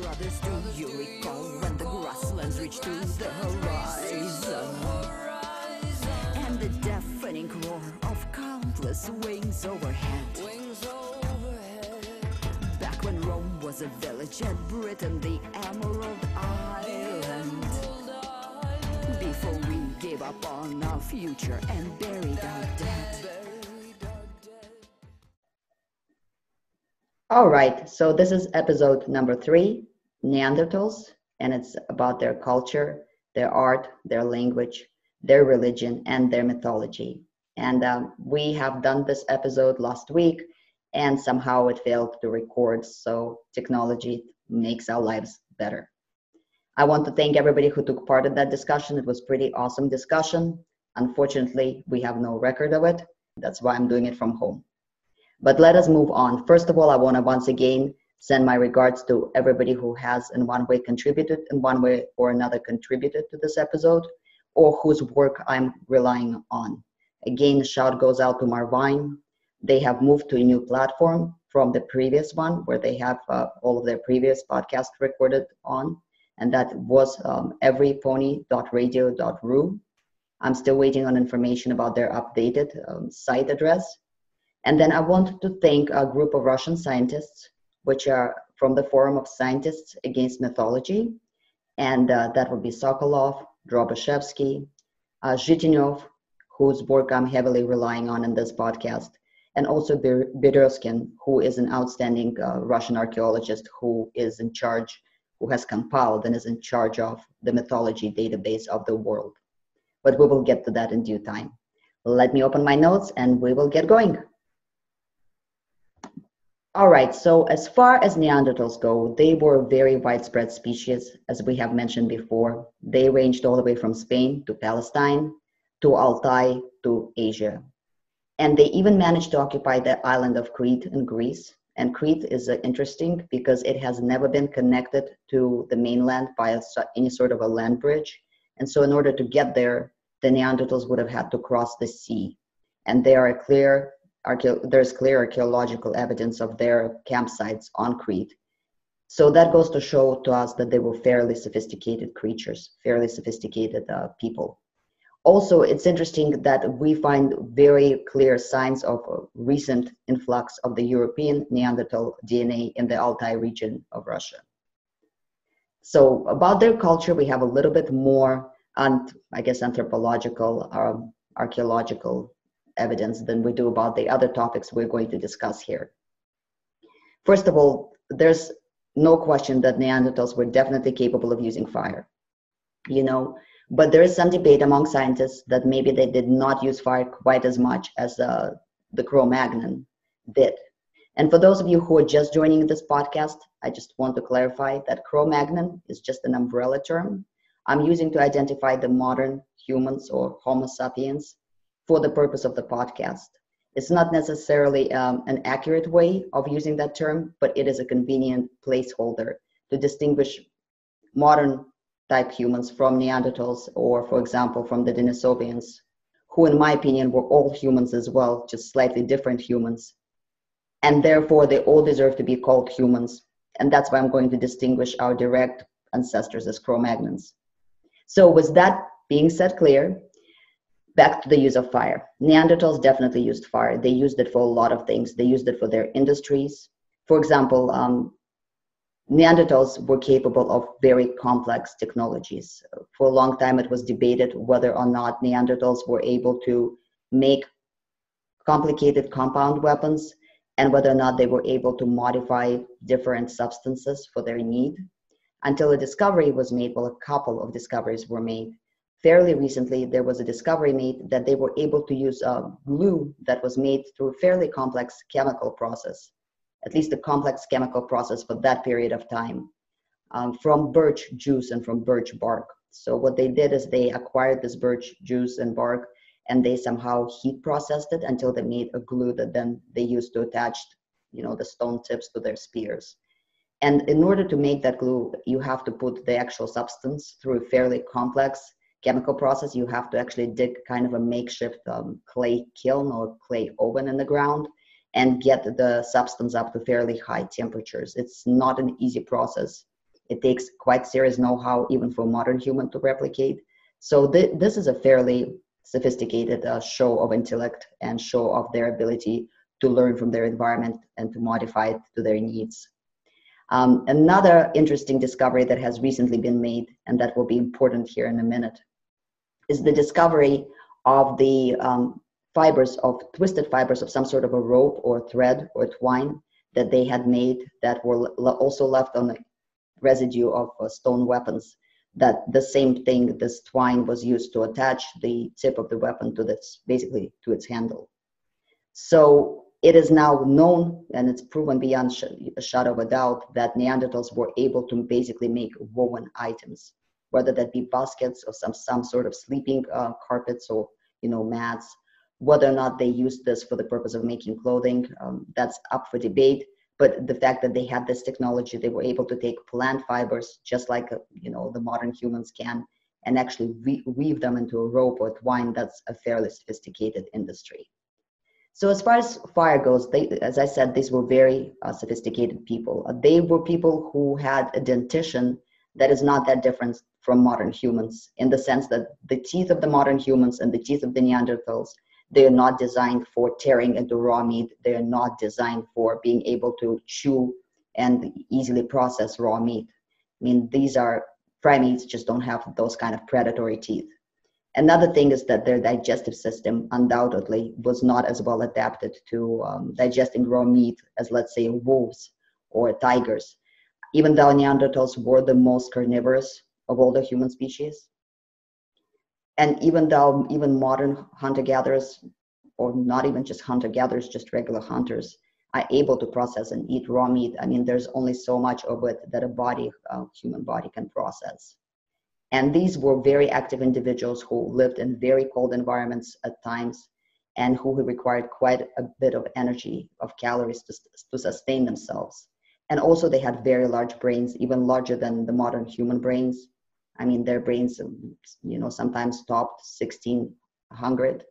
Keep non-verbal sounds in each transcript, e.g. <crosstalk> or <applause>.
Brothers, do you recall when the grasslands reached to the horizon? And the deafening roar of countless wings overhead. Back when Rome was a village and Britain the Emerald Island. Before we gave up on our future and buried our dead. All right, so this is episode number three Neanderthals, and it's about their culture, their art, their language, their religion, and their mythology. And um, we have done this episode last week, and somehow it failed to record, so technology makes our lives better. I want to thank everybody who took part in that discussion. It was pretty awesome discussion. Unfortunately, we have no record of it. That's why I'm doing it from home. But let us move on. First of all, I want to once again send my regards to everybody who has in one way contributed, in one way or another contributed to this episode, or whose work I'm relying on. Again, the shout goes out to Morwaen. They have moved to a new platform from the previous one where they have uh, all of their previous podcasts recorded on, and that was um, everypony.radio.ru. I'm still waiting on information about their updated um, site address and then I wanted to thank a group of Russian scientists, which are from the Forum of Scientists Against Mythology. And uh, that would be Sokolov, Drobyshevsky, uh, Zhitenev, whose work I'm heavily relying on in this podcast, and also Berezkin, who is an outstanding uh, Russian archaeologist who is in charge, who has compiled and is in charge of the mythology database of the world. But we will get to that in due time. Let me open my notes and we will get going. All right, so as far as Neanderthals go, they were a very widespread species, as we have mentioned before. They ranged all the way from Spain to Palestine, to Altai, to Asia. And they even managed to occupy the island of Crete in Greece. And Crete is uh, interesting because it has never been connected to the mainland by a, any sort of a land bridge. And so, in order to get there, the Neanderthals would have had to cross the sea. And they are a clear there's clear archaeological evidence of their campsites on Crete. So that goes to show to us that they were fairly sophisticated creatures, fairly sophisticated uh, people. Also, it's interesting that we find very clear signs of recent influx of the European Neanderthal DNA in the Altai region of Russia. So about their culture, we have a little bit more, and I guess anthropological, um, archaeological evidence than we do about the other topics we're going to discuss here. First of all, there's no question that Neanderthals were definitely capable of using fire. You know, but there is some debate among scientists that maybe they did not use fire quite as much as uh, the Cro-Magnon did. And for those of you who are just joining this podcast, I just want to clarify that Cro-Magnon is just an umbrella term I'm using to identify the modern humans or Homo sapiens for the purpose of the podcast. It's not necessarily um, an accurate way of using that term, but it is a convenient placeholder to distinguish modern type humans from Neanderthals or, for example, from the Denisovians, who, in my opinion, were all humans as well, just slightly different humans. And therefore, they all deserve to be called humans. And that's why I'm going to distinguish our direct ancestors as Cro Magnons. So, with that being said clear, back to the use of fire. Neanderthals definitely used fire. They used it for a lot of things. They used it for their industries. For example, um, Neanderthals were capable of very complex technologies. For a long time, it was debated whether or not Neanderthals were able to make complicated compound weapons and whether or not they were able to modify different substances for their need. Until a discovery was made, well, a couple of discoveries were made fairly recently, there was a discovery made that they were able to use a glue that was made through a fairly complex chemical process, at least a complex chemical process for that period of time, um, from birch juice and from birch bark. So what they did is they acquired this birch juice and bark and they somehow heat processed it until they made a glue that then they used to attach, you know, the stone tips to their spears. And in order to make that glue, you have to put the actual substance through a fairly complex chemical process, you have to actually dig kind of a makeshift um, clay kiln or clay oven in the ground and get the substance up to fairly high temperatures. It's not an easy process It takes quite serious know-how even for a modern human to replicate. So th- this is a fairly sophisticated uh, show of intellect and show of their ability to learn from their environment and to modify it to their needs. Um, another interesting discovery that has recently been made, and that will be important here in a minute, is the discovery of the um, fibers of twisted fibers of some sort of a rope or thread or twine that they had made that were also left on the residue of uh, stone weapons that the same thing this twine was used to attach the tip of the weapon to this basically to its handle. So it is now known and it's proven beyond a shadow of a doubt that neanderthals were able to basically make woven items whether that be baskets or some some sort of sleeping uh, carpets or you know mats whether or not they used this for the purpose of making clothing, um, that's up for debate. But the fact that they had this technology, they were able to take plant fibers, just like uh, you know the modern humans can, and actually we- weave them into a rope or twine. That's a fairly sophisticated industry. So as far as fire goes, they, as I said, these were very uh, sophisticated people. They were people who had a dentition that is not that different from modern humans in the sense that the teeth of the modern humans and the teeth of the Neanderthals they're not designed for tearing into raw meat. They're not designed for being able to chew and easily process raw meat. I mean, these are primates just don't have those kind of predatory teeth. Another thing is that their digestive system undoubtedly was not as well adapted to um, digesting raw meat as, let's say, wolves or tigers. Even though Neanderthals were the most carnivorous of all the human species, and even though even modern hunter-gatherers or not even just hunter-gatherers just regular hunters are able to process and eat raw meat i mean there's only so much of it that a body a human body can process. And these were very active individuals who lived in very cold environments at times and who required quite a bit of energy of calories to, to sustain themselves. And also they had very large brains even larger than the modern human brains I mean, their brains, you know, sometimes topped 1600.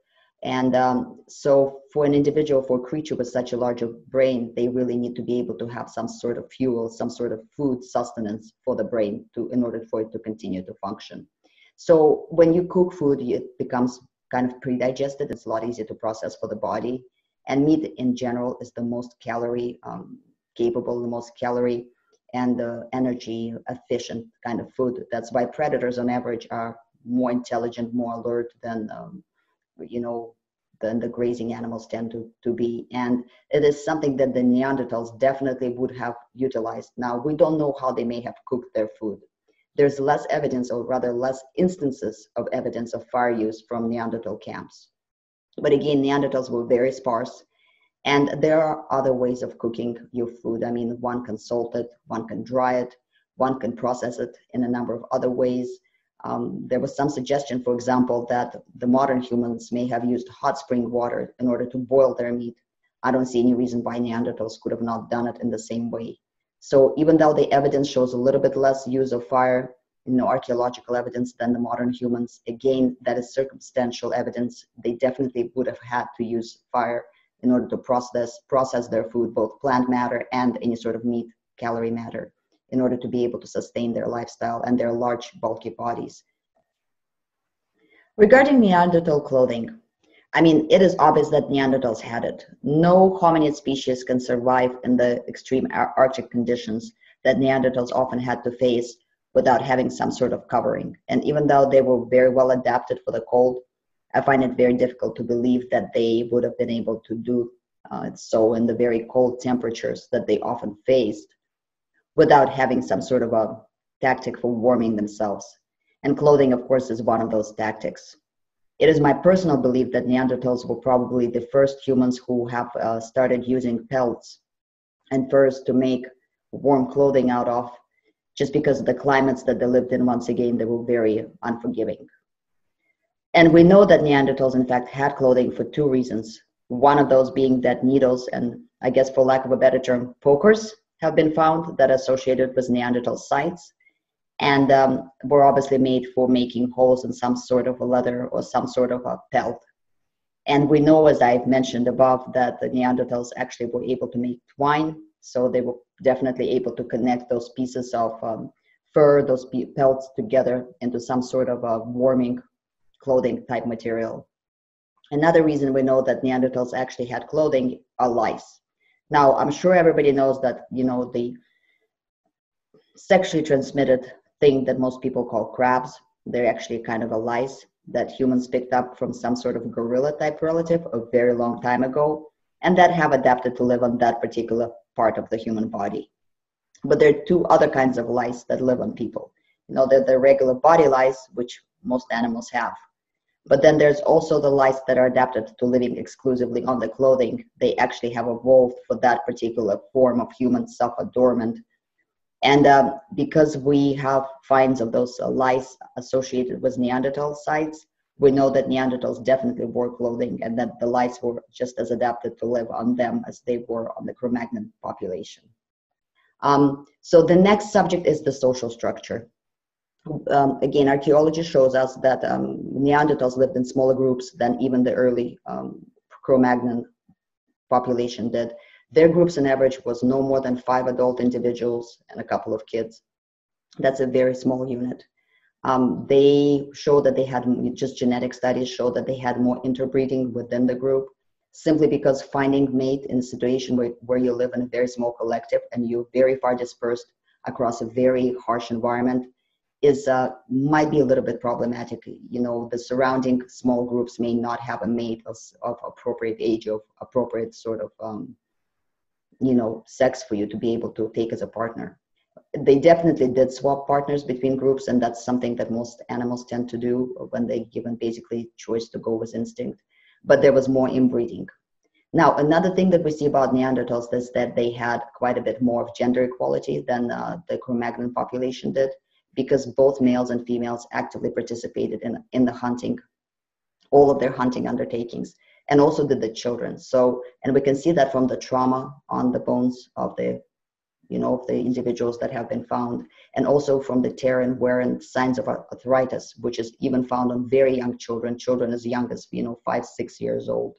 And um, so, for an individual, for a creature with such a larger brain, they really need to be able to have some sort of fuel, some sort of food sustenance for the brain to, in order for it to continue to function. So, when you cook food, it becomes kind of pre-digested. It's a lot easier to process for the body. And meat, in general, is the most calorie um, capable, the most calorie and the energy efficient kind of food. That's why predators on average are more intelligent, more alert than, um, you know, than the grazing animals tend to, to be. And it is something that the Neanderthals definitely would have utilized. Now, we don't know how they may have cooked their food. There's less evidence, or rather less instances of evidence of fire use from Neanderthal camps. But again, Neanderthals were very sparse and there are other ways of cooking your food. I mean, one can salt it, one can dry it, one can process it in a number of other ways. Um, there was some suggestion, for example, that the modern humans may have used hot spring water in order to boil their meat. I don't see any reason why Neanderthals could have not done it in the same way. So even though the evidence shows a little bit less use of fire, you know, archaeological evidence than the modern humans, again, that is circumstantial evidence. They definitely would have had to use fire in order to process process their food, both plant matter and any sort of meat calorie matter, in order to be able to sustain their lifestyle and their large, bulky bodies. Regarding Neanderthal clothing, I mean, it is obvious that Neanderthals had it. No hominid species can survive in the extreme Arctic conditions that Neanderthals often had to face without having some sort of covering. And even though they were very well adapted for the cold, I find it very difficult to believe that they would have been able to do uh, so in the very cold temperatures that they often faced without having some sort of a tactic for warming themselves. And clothing, of course, is one of those tactics. It is my personal belief that Neanderthals were probably the first humans who have uh, started using pelts and furs to make warm clothing out of, just because of the climates that they lived in, once again, they were very unforgiving. And we know that Neanderthals, in fact, had clothing for two reasons. One of those being that needles and, I guess, for lack of a better term, pokers have been found that associated with Neanderthal sites and um, were obviously made for making holes in some sort of a leather or some sort of a pelt. And we know, as I've mentioned above, that the Neanderthals actually were able to make twine, so they were definitely able to connect those pieces of um, fur, those pelts together into some sort of a warming clothing type material. Another reason we know that Neanderthals actually had clothing are lice. Now, I'm sure everybody knows that, you know, the sexually transmitted thing that most people call crabs, they're actually kind of a lice that humans picked up from some sort of gorilla type relative a very long time ago and that have adapted to live on that particular part of the human body. But there are two other kinds of lice that live on people. You know, they're the regular body lice, which most animals have. But then there's also the lice that are adapted to living exclusively on the clothing. They actually have evolved for that particular form of human self-adornment. And um, because we have finds of those uh, lice associated with Neanderthal sites, we know that Neanderthals definitely wore clothing and that the lice were just as adapted to live on them as they were on the Cro-Magnon population. Um, so the next subject is the social structure. Um, again, archaeology shows us that um, Neanderthals lived in smaller groups than even the early um, Cro-Magnon population did. Their groups on average was no more than five adult individuals and a couple of kids. That's a very small unit. Um, they show that they had just genetic studies show that they had more interbreeding within the group simply because finding mate in a situation where, where you live in a very small collective and you're very far dispersed across a very harsh environment is uh, might be a little bit problematic. You know, the surrounding small groups may not have a mate of, of appropriate age, of appropriate sort of, um, you know, sex for you to be able to take as a partner. They definitely did swap partners between groups and that's something that most animals tend to do when they're given basically choice to go with instinct. But there was more inbreeding. Now another thing that we see about neanderthals is that they had quite a bit more of gender equality than uh, the cro-magnon population did because both males and females actively participated in, in the hunting all of their hunting undertakings and also did the children. So and we can see that from the trauma on the bones of the you know, of the individuals that have been found, and also from the tear and wear and signs of arthritis, which is even found on very young children, children as young as, you know, five, six years old,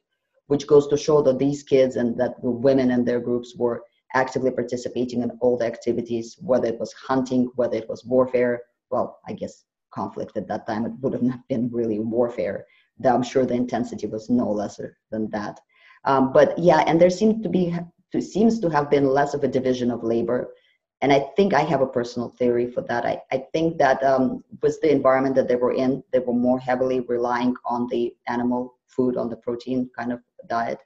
which goes to show that these kids and that the women and their groups were actively participating in all the activities, whether it was hunting, whether it was warfare. Well, I guess conflict at that time, it would have not been really warfare. I'm sure the intensity was no lesser than that. Um, but yeah, and there seemed to be to, seems to have been less of a division of labor. And I think I have a personal theory for that. I, I think that um, with the environment that they were in, they were more heavily relying on the animal food, on the protein kind of diet.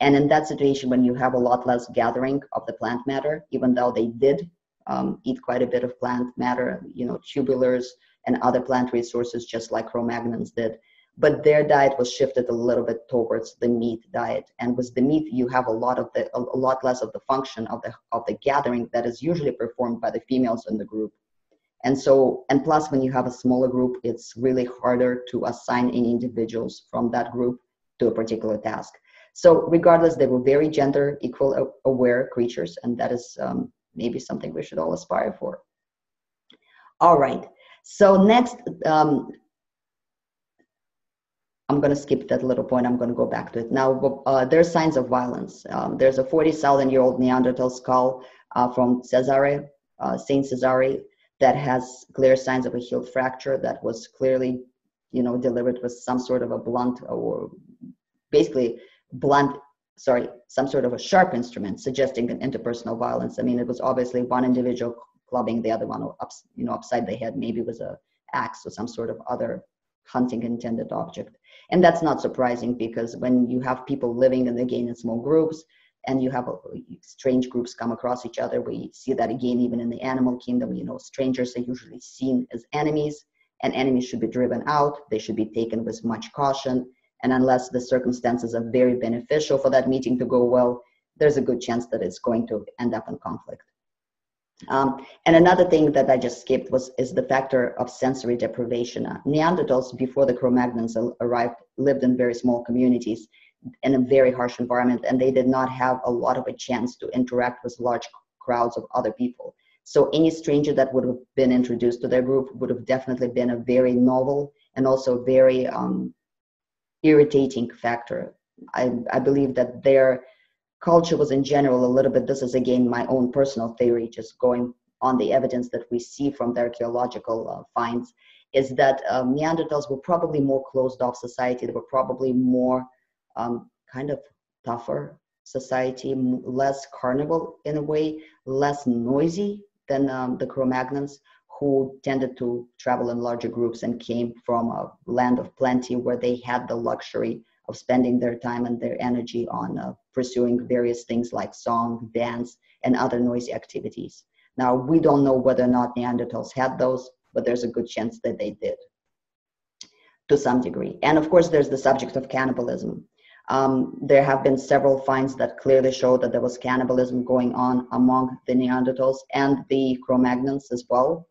And in that situation, when you have a lot less gathering of the plant matter, even though they did um, eat quite a bit of plant matter, you know, tubulars and other plant resources, just like Cro-Magnons did, but their diet was shifted a little bit towards the meat diet. And with the meat you have a lot of the a, lot less of the function of the of the gathering that is usually performed by the females in the group. And so and plus when you have a smaller group it's really harder to assign any individuals from that group to a particular task so regardless they were very gender equal aware creatures and that is um, maybe something we should all aspire for all right so next um, I'm going to skip that little point. I'm going to go back to it. Now, uh, are signs of violence. Um, there's a 40,000 year old Neanderthal skull uh, from Césaire, uh, Saint Césaire, that has clear signs of a healed fracture that was clearly, you know, delivered with some sort of a blunt or basically blunt, sorry, some sort of a sharp instrument suggesting an interpersonal violence. I mean, it was obviously one individual clubbing the other one you know, upside the head, maybe with a axe or some sort of other hunting intended object. And that's not surprising because when you have people living and again in small groups and you have a, strange groups come across each other, we see that again even in the animal kingdom, you know, strangers are usually seen as enemies and enemies should be driven out. They should be taken with much caution. And unless the circumstances are very beneficial for that meeting to go well, there's a good chance that it's going to end up in conflict. Um, and another thing that I just skipped was is the factor of sensory deprivation. Uh, Neanderthals before the Cro-Magnons arrived lived in very small communities in a very harsh environment, and they did not have a lot of a chance to interact with large crowds of other people. So any stranger that would have been introduced to their group would have definitely been a very novel and also very um, irritating factor. I, I believe that their culture was in general a little bit this is again my own personal theory just going on the evidence that we see from the archaeological uh, finds is that um, Neanderthals were probably more closed off society. They were probably more um, kind of tougher society, less carnival in a way, less noisy than um, the Cro-Magnons, who tended to travel in larger groups and came from a land of plenty where they had the luxury of spending their time and their energy on uh, pursuing various things like song, dance, and other noisy activities. Now, we don't know whether or not Neanderthals had those, but there's a good chance that they did to some degree. And of course, there's the subject of cannibalism. Um, there have been several finds that clearly show that there was cannibalism going on among the Neanderthals and the Cro-Magnons as well.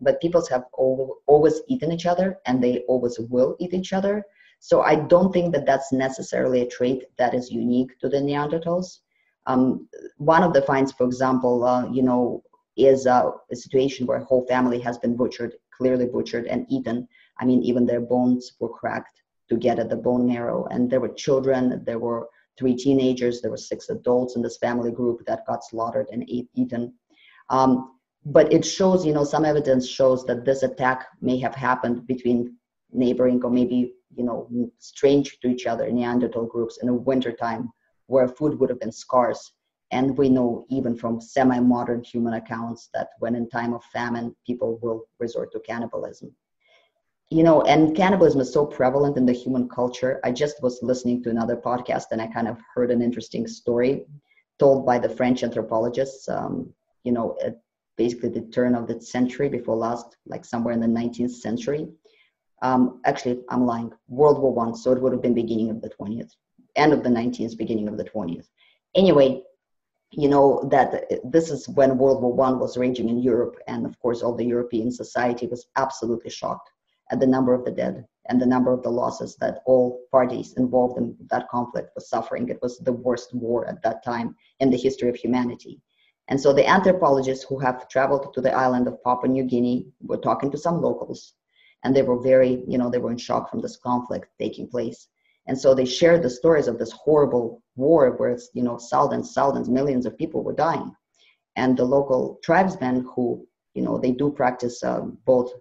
But peoples have always eaten each other and they always will eat each other. So I don't think that that's necessarily a trait that is unique to the Neanderthals. Um, one of the finds, for example, uh, you know, is uh, a situation where a whole family has been butchered, clearly butchered and eaten. I mean, even their bones were cracked to get at the bone marrow. And there were children, there were three teenagers, there were six adults in this family group that got slaughtered and ate, eaten. Um, but it shows, you know, some evidence shows that this attack may have happened between neighboring or maybe, you know, strange to each other Neanderthal groups in a winter time where food would have been scarce. And we know even from semi-modern human accounts that when in time of famine, people will resort to cannibalism you know, and cannibalism is so prevalent in the human culture. I just was listening to another podcast and I kind of heard an interesting story told by the French anthropologists, um, you know, at basically the turn of the century before last, like somewhere in the 19th century. Um, actually, I'm lying, World War One, so it would have been beginning of the 20th, end of the 19th, beginning of the 20th. Anyway, you know that this is when World War One was raging in Europe, and of course, all the European society was absolutely shocked at the number of the dead and the number of the losses that all parties involved in that conflict was suffering. It was the worst war at that time in the history of humanity. And so the anthropologists who have traveled to the island of Papua New Guinea were talking to some locals, and they were very, you know, they were in shock from this conflict taking place. And so they shared the stories of this horrible war where it's, you know, thousands, thousands, millions of people were dying. And the local tribesmen who, you know, they do practice um, both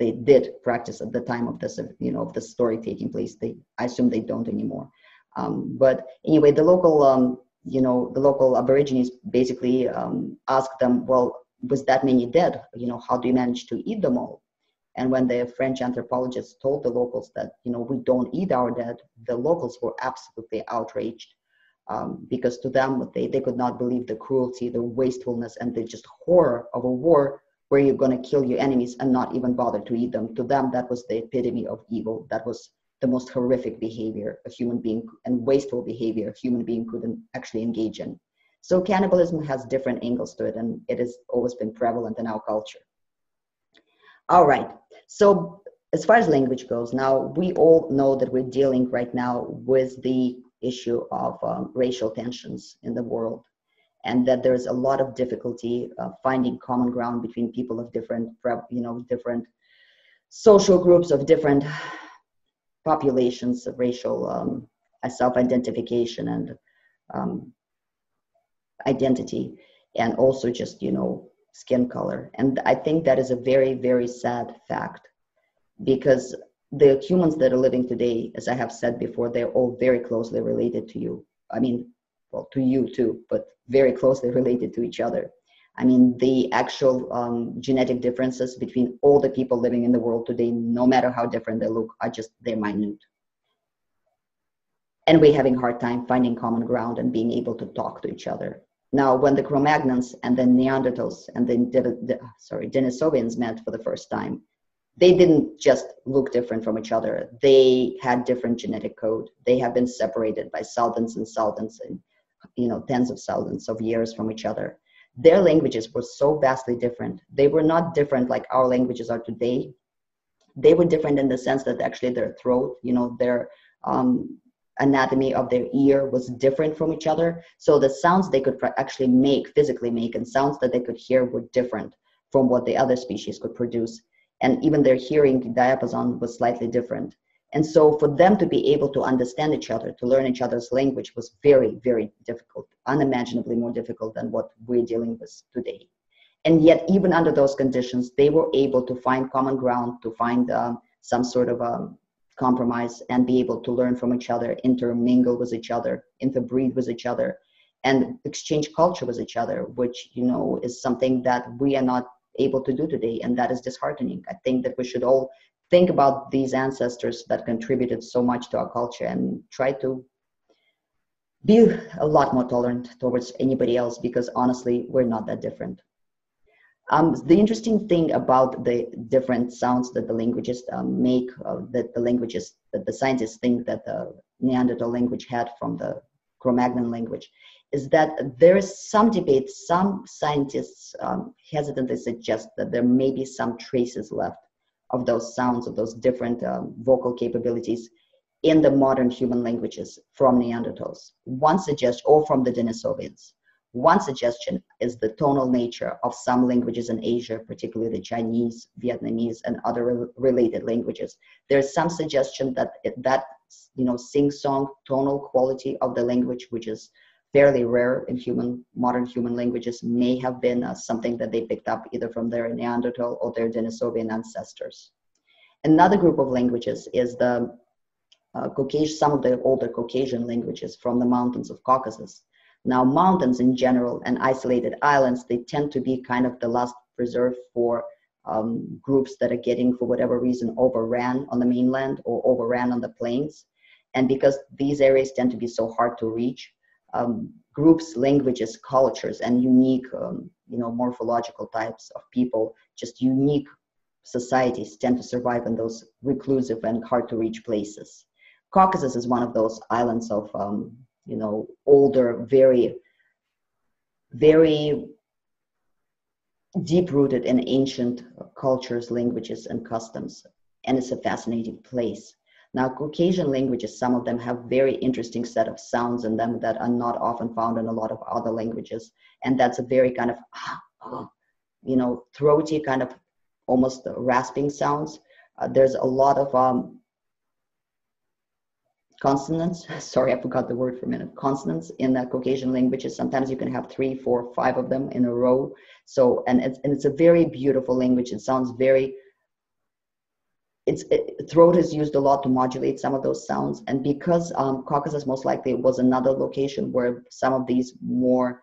they did practice at the time of this, you know, of the story taking place. They, I assume they don't anymore. Um, but anyway, the local, um, you know, the local Aborigines basically um, asked them, well, was that many dead? You know, how do you manage to eat them all? And when the French anthropologists told the locals that, you know, we don't eat our dead, the locals were absolutely outraged um, because to them, they, they could not believe the cruelty, the wastefulness, and the just horror of a war where you're going to kill your enemies and not even bother to eat them. To them, that was the epitome of evil. That was the most horrific behavior a human being and wasteful behavior a human being could actually engage in. So cannibalism has different angles to it, and it has always been prevalent in our culture. All right. So as far as language goes, now we all know that we're dealing right now with the issue of um, racial tensions in the world and that there's a lot of difficulty uh, finding common ground between people of different you know different social groups of different populations of racial um, self-identification and um, identity and also just you know skin color. And i think that is a very very sad fact because the humans that are living today as i have said before they're all very closely related to you. I mean well to you too but very closely related to each other i mean the actual um, genetic differences between all the people living in the world today no matter how different they look are just they're minute. And we're having hard time finding common ground and being able to talk to each other. Now when the cro-magnons and the neanderthals and the sorry denisovians met for the first time they didn't just look different from each other. They had different genetic code. They have been separated by thousands and thousands and you know tens of thousands of years from each other their languages were so vastly different. They were not different like our languages are today. They were different in the sense that actually their throat you know their um, anatomy of their ear was different from each other. So the sounds they could actually make physically make and sounds that they could hear were different from what the other species could produce. And even their hearing diapason was slightly different and so for them to be able to understand each other, to learn each other's language was very, very difficult, unimaginably more difficult than what we're dealing with today. And yet, even under those conditions, they were able to find common ground, to find um, some sort of a um, compromise, and be able to learn from each other, intermingle with each other, interbreed with each other, and exchange culture with each other, which you know is something that we are not able to do today, and that is disheartening. I think that we should all think about these ancestors that contributed so much to our culture and try to be a lot more tolerant towards anybody else because honestly, we're not that different. Um, the interesting thing about the different sounds that the languages um, make, uh, that the languages, that the scientists think that the Neanderthal language had from the Cro-Magnon language, is that there is some debate. Some scientists um, hesitantly suggest that there may be some traces left of those sounds, of those different um, vocal capabilities in the modern human languages from Neanderthals. One suggestion, or from the Denisovans. One suggestion is the tonal nature of some languages in Asia, particularly the Chinese, Vietnamese, and other re- related languages. There's some suggestion that that you know sing-song tonal quality of the language, which is fairly rare in human modern human languages, may have been uh, something that they picked up either from their Neanderthal or their Denisovan ancestors. Another group of languages is the uh, Caucasian, some of the older Caucasian languages from the mountains of Caucasus. Now, mountains in general and isolated islands, they tend to be kind of the last preserve for um, groups that are getting, for whatever reason, overran on the mainland or overran on the plains. And because these areas tend to be so hard to reach, um, groups, languages, cultures, and unique, um, you know, morphological types of people, just unique societies tend to survive in those reclusive and hard to reach places. Caucasus is one of those islands of, um, you know, older, very, very deep rooted in ancient cultures, languages, and customs. And it's a fascinating place. Now, Caucasian languages, some of them have very interesting set of sounds in them that are not often found in a lot of other languages. And that's a very kind of, <gasps> <gasps> you know, throaty kind of almost rasping sounds. Uh, there's a lot of um, consonants. <laughs> Sorry, I forgot the word for a minute. Consonants in the Caucasian languages. Sometimes you can have three, four, five of them in a row. So, and it's, and it's a very beautiful language. It sounds very, it's, it, throat is used a lot to modulate some of those sounds. And because um, Caucasus most likely was another location where some of these more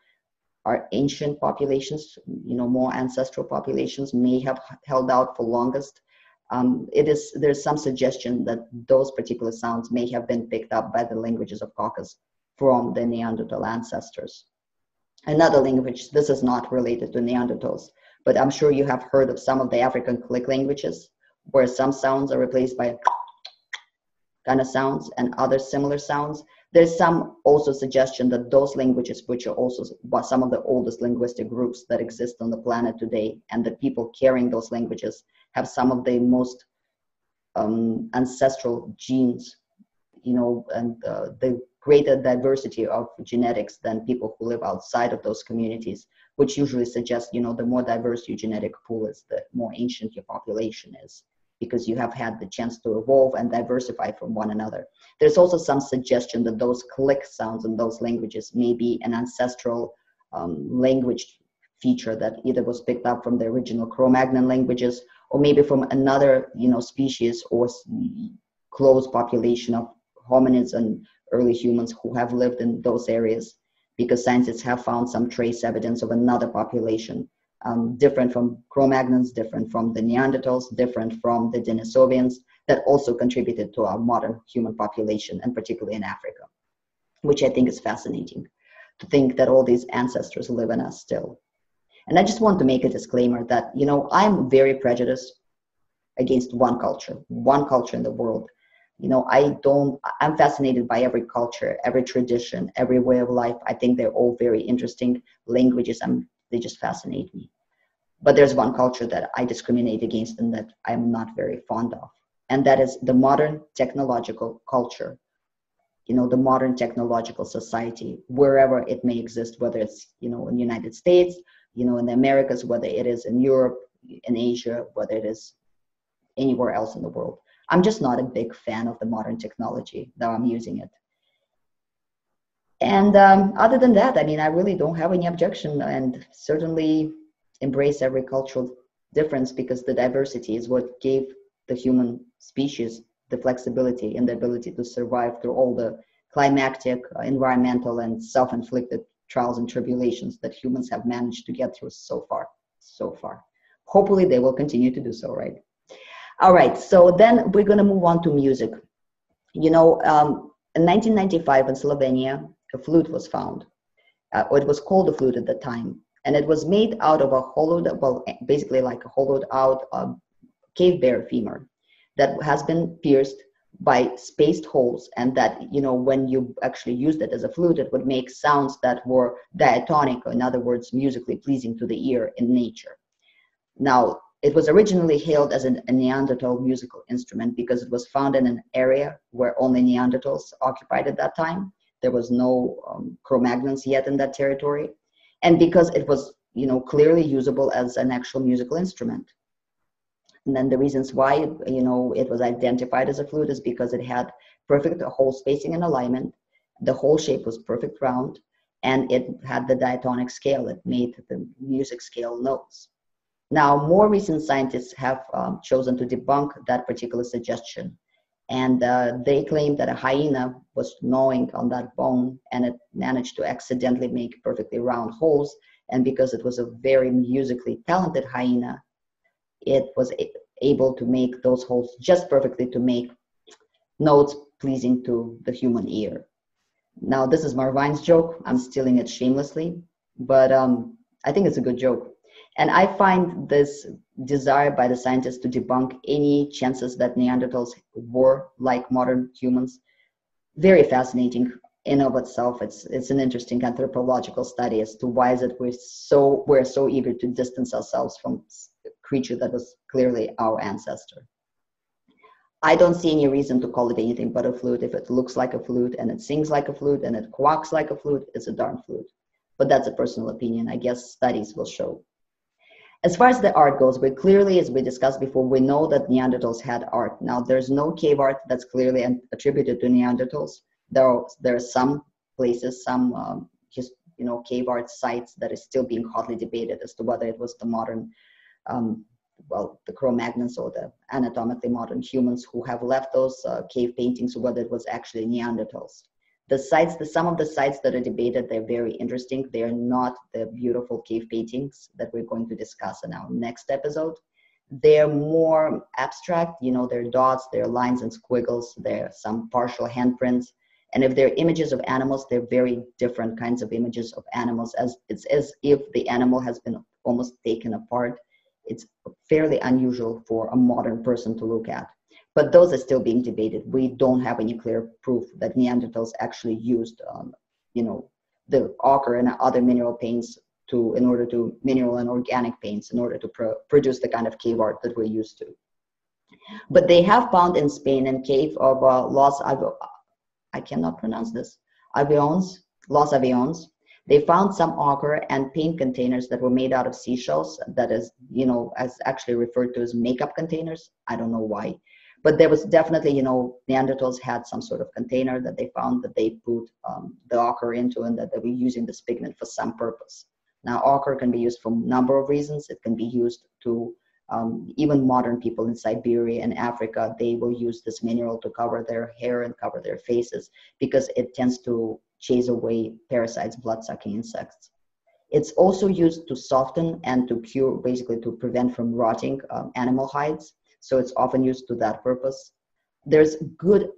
are ancient populations, you know, more ancestral populations may have held out for longest um, it is there's some suggestion that those particular sounds may have been picked up by the languages of Caucasus from the Neanderthal ancestors. Another language, this is not related to Neanderthals, but I'm sure you have heard of some of the African click languages where some sounds are replaced by kind of sounds and other similar sounds. There's some also suggestion that those languages, which are also some of the oldest linguistic groups that exist on the planet today, and the people carrying those languages have some of the most um, ancestral genes, you know, and uh, the greater diversity of genetics than people who live outside of those communities, which usually suggests, you know, the more diverse your genetic pool is, the more ancient your population is, because you have had the chance to evolve and diversify from one another. There's also some suggestion that those click sounds in those languages may be an ancestral um, language feature that either was picked up from the original Cro-Magnon languages or maybe from another you know species or close population of hominids and early humans who have lived in those areas because scientists have found some trace evidence of another population um, different from Cro-Magnons, different from the Neanderthals, different from the Denisovans that also contributed to our modern human population and particularly in Africa, which I think is fascinating to think that all these ancestors live in us still. And I just want to make a disclaimer that, you know, I'm very prejudiced against one culture, one culture in the world. You know, I don't, I'm fascinated by every culture, every tradition, every way of life. I think they're all very interesting languages. I'm, they just fascinate me. But there's one culture that I discriminate against and that I'm not very fond of. And that is the modern technological culture you know the modern technological society wherever it may exist whether it's you know in the united states you know, in the Americas, whether it is in Europe, in Asia, whether it is anywhere else in the world. I'm just not a big fan of the modern technology, though I'm using it. And um, other than that, I mean, I really don't have any objection. And certainly, embrace every cultural difference because the diversity is what gave the human species the flexibility and the ability to survive through all the climactic, uh, environmental, and self inflicted trials and tribulations that humans have managed to get through so far. So far. Hopefully, they will continue to do so, right? All right, so then we're going to move on to music. You know, um, in 1995 in Slovenia, a flute was found. Uh, or it was called a flute at the time. And it was made out of a hollowed, well, basically like a hollowed out uh, cave bear femur that has been pierced by spaced holes and that you know when you actually used it as a flute it would make sounds that were diatonic in other words musically pleasing to the ear in nature. Now it was originally hailed as an, a neanderthal musical instrument because it was found in an area where only neanderthals occupied at that time. There was no um, cro-magnons yet in that territory and because it was you know clearly usable as an actual musical instrument and then the reasons why you know it was identified as a flute is because it had perfect hole spacing and alignment. The whole shape was perfect round, and it had the diatonic scale. It made the music scale notes. Now, more recent scientists have um, chosen to debunk that particular suggestion. And uh, they claim that a hyena was gnawing on that bone and it managed to accidentally make perfectly round holes. And because it was a very musically talented hyena, it was able to make those holes just perfectly to make notes pleasing to the human ear. Now, this is Morwaen's joke. I'm stealing it shamelessly, but um, I think it's a good joke. And I find this desire by the scientists to debunk any chances that Neanderthals were like modern humans very fascinating in of itself. It's it's an interesting anthropological study as to why is it we're so we're so eager to distance ourselves from a creature that was clearly our ancestor. I don't see any reason to call it anything but a flute. If it looks like a flute and it sings like a flute and it quacks like a flute, it's a darn flute. But that's a personal opinion. I guess studies will show. As far as the art goes, we clearly, as we discussed before, we know that Neanderthals had art. Now, there's no cave art that's clearly attributed to Neanderthals. There are, there are some places, some um, just you know cave art sites that is still being hotly debated as to whether it was the modern um, well, the Cro-Magnons or the anatomically modern humans who have left those uh, cave paintings, or whether it was actually Neanderthals. The sites, the some of the sites that are debated, they're very interesting. They're not the beautiful cave paintings that we're going to discuss in our next episode. They're more abstract, you know, they're dots, they're lines and squiggles, they're some partial handprints. And if they're images of animals, they're very different kinds of images of animals, as it's as if the animal has been almost taken apart it's fairly unusual for a modern person to look at. But those are still being debated. We don't have any clear proof that Neanderthals actually used, um, you know, the ochre and other mineral paints to, in order to mineral and organic paints, in order to pro- produce the kind of cave art that we're used to. But they have found in Spain in cave of uh, Los Avi- I cannot pronounce this, Aviones, Los Aviones, they found some ochre and paint containers that were made out of seashells that is you know as actually referred to as makeup containers i don't know why but there was definitely you know neanderthals had some sort of container that they found that they put um, the ochre into and that they were using this pigment for some purpose now ochre can be used for a number of reasons it can be used to um, even modern people in Siberia and Africa, they will use this mineral to cover their hair and cover their faces because it tends to chase away parasites, blood-sucking insects. It's also used to soften and to cure, basically to prevent from rotting um, animal hides. So it's often used to that purpose. There's good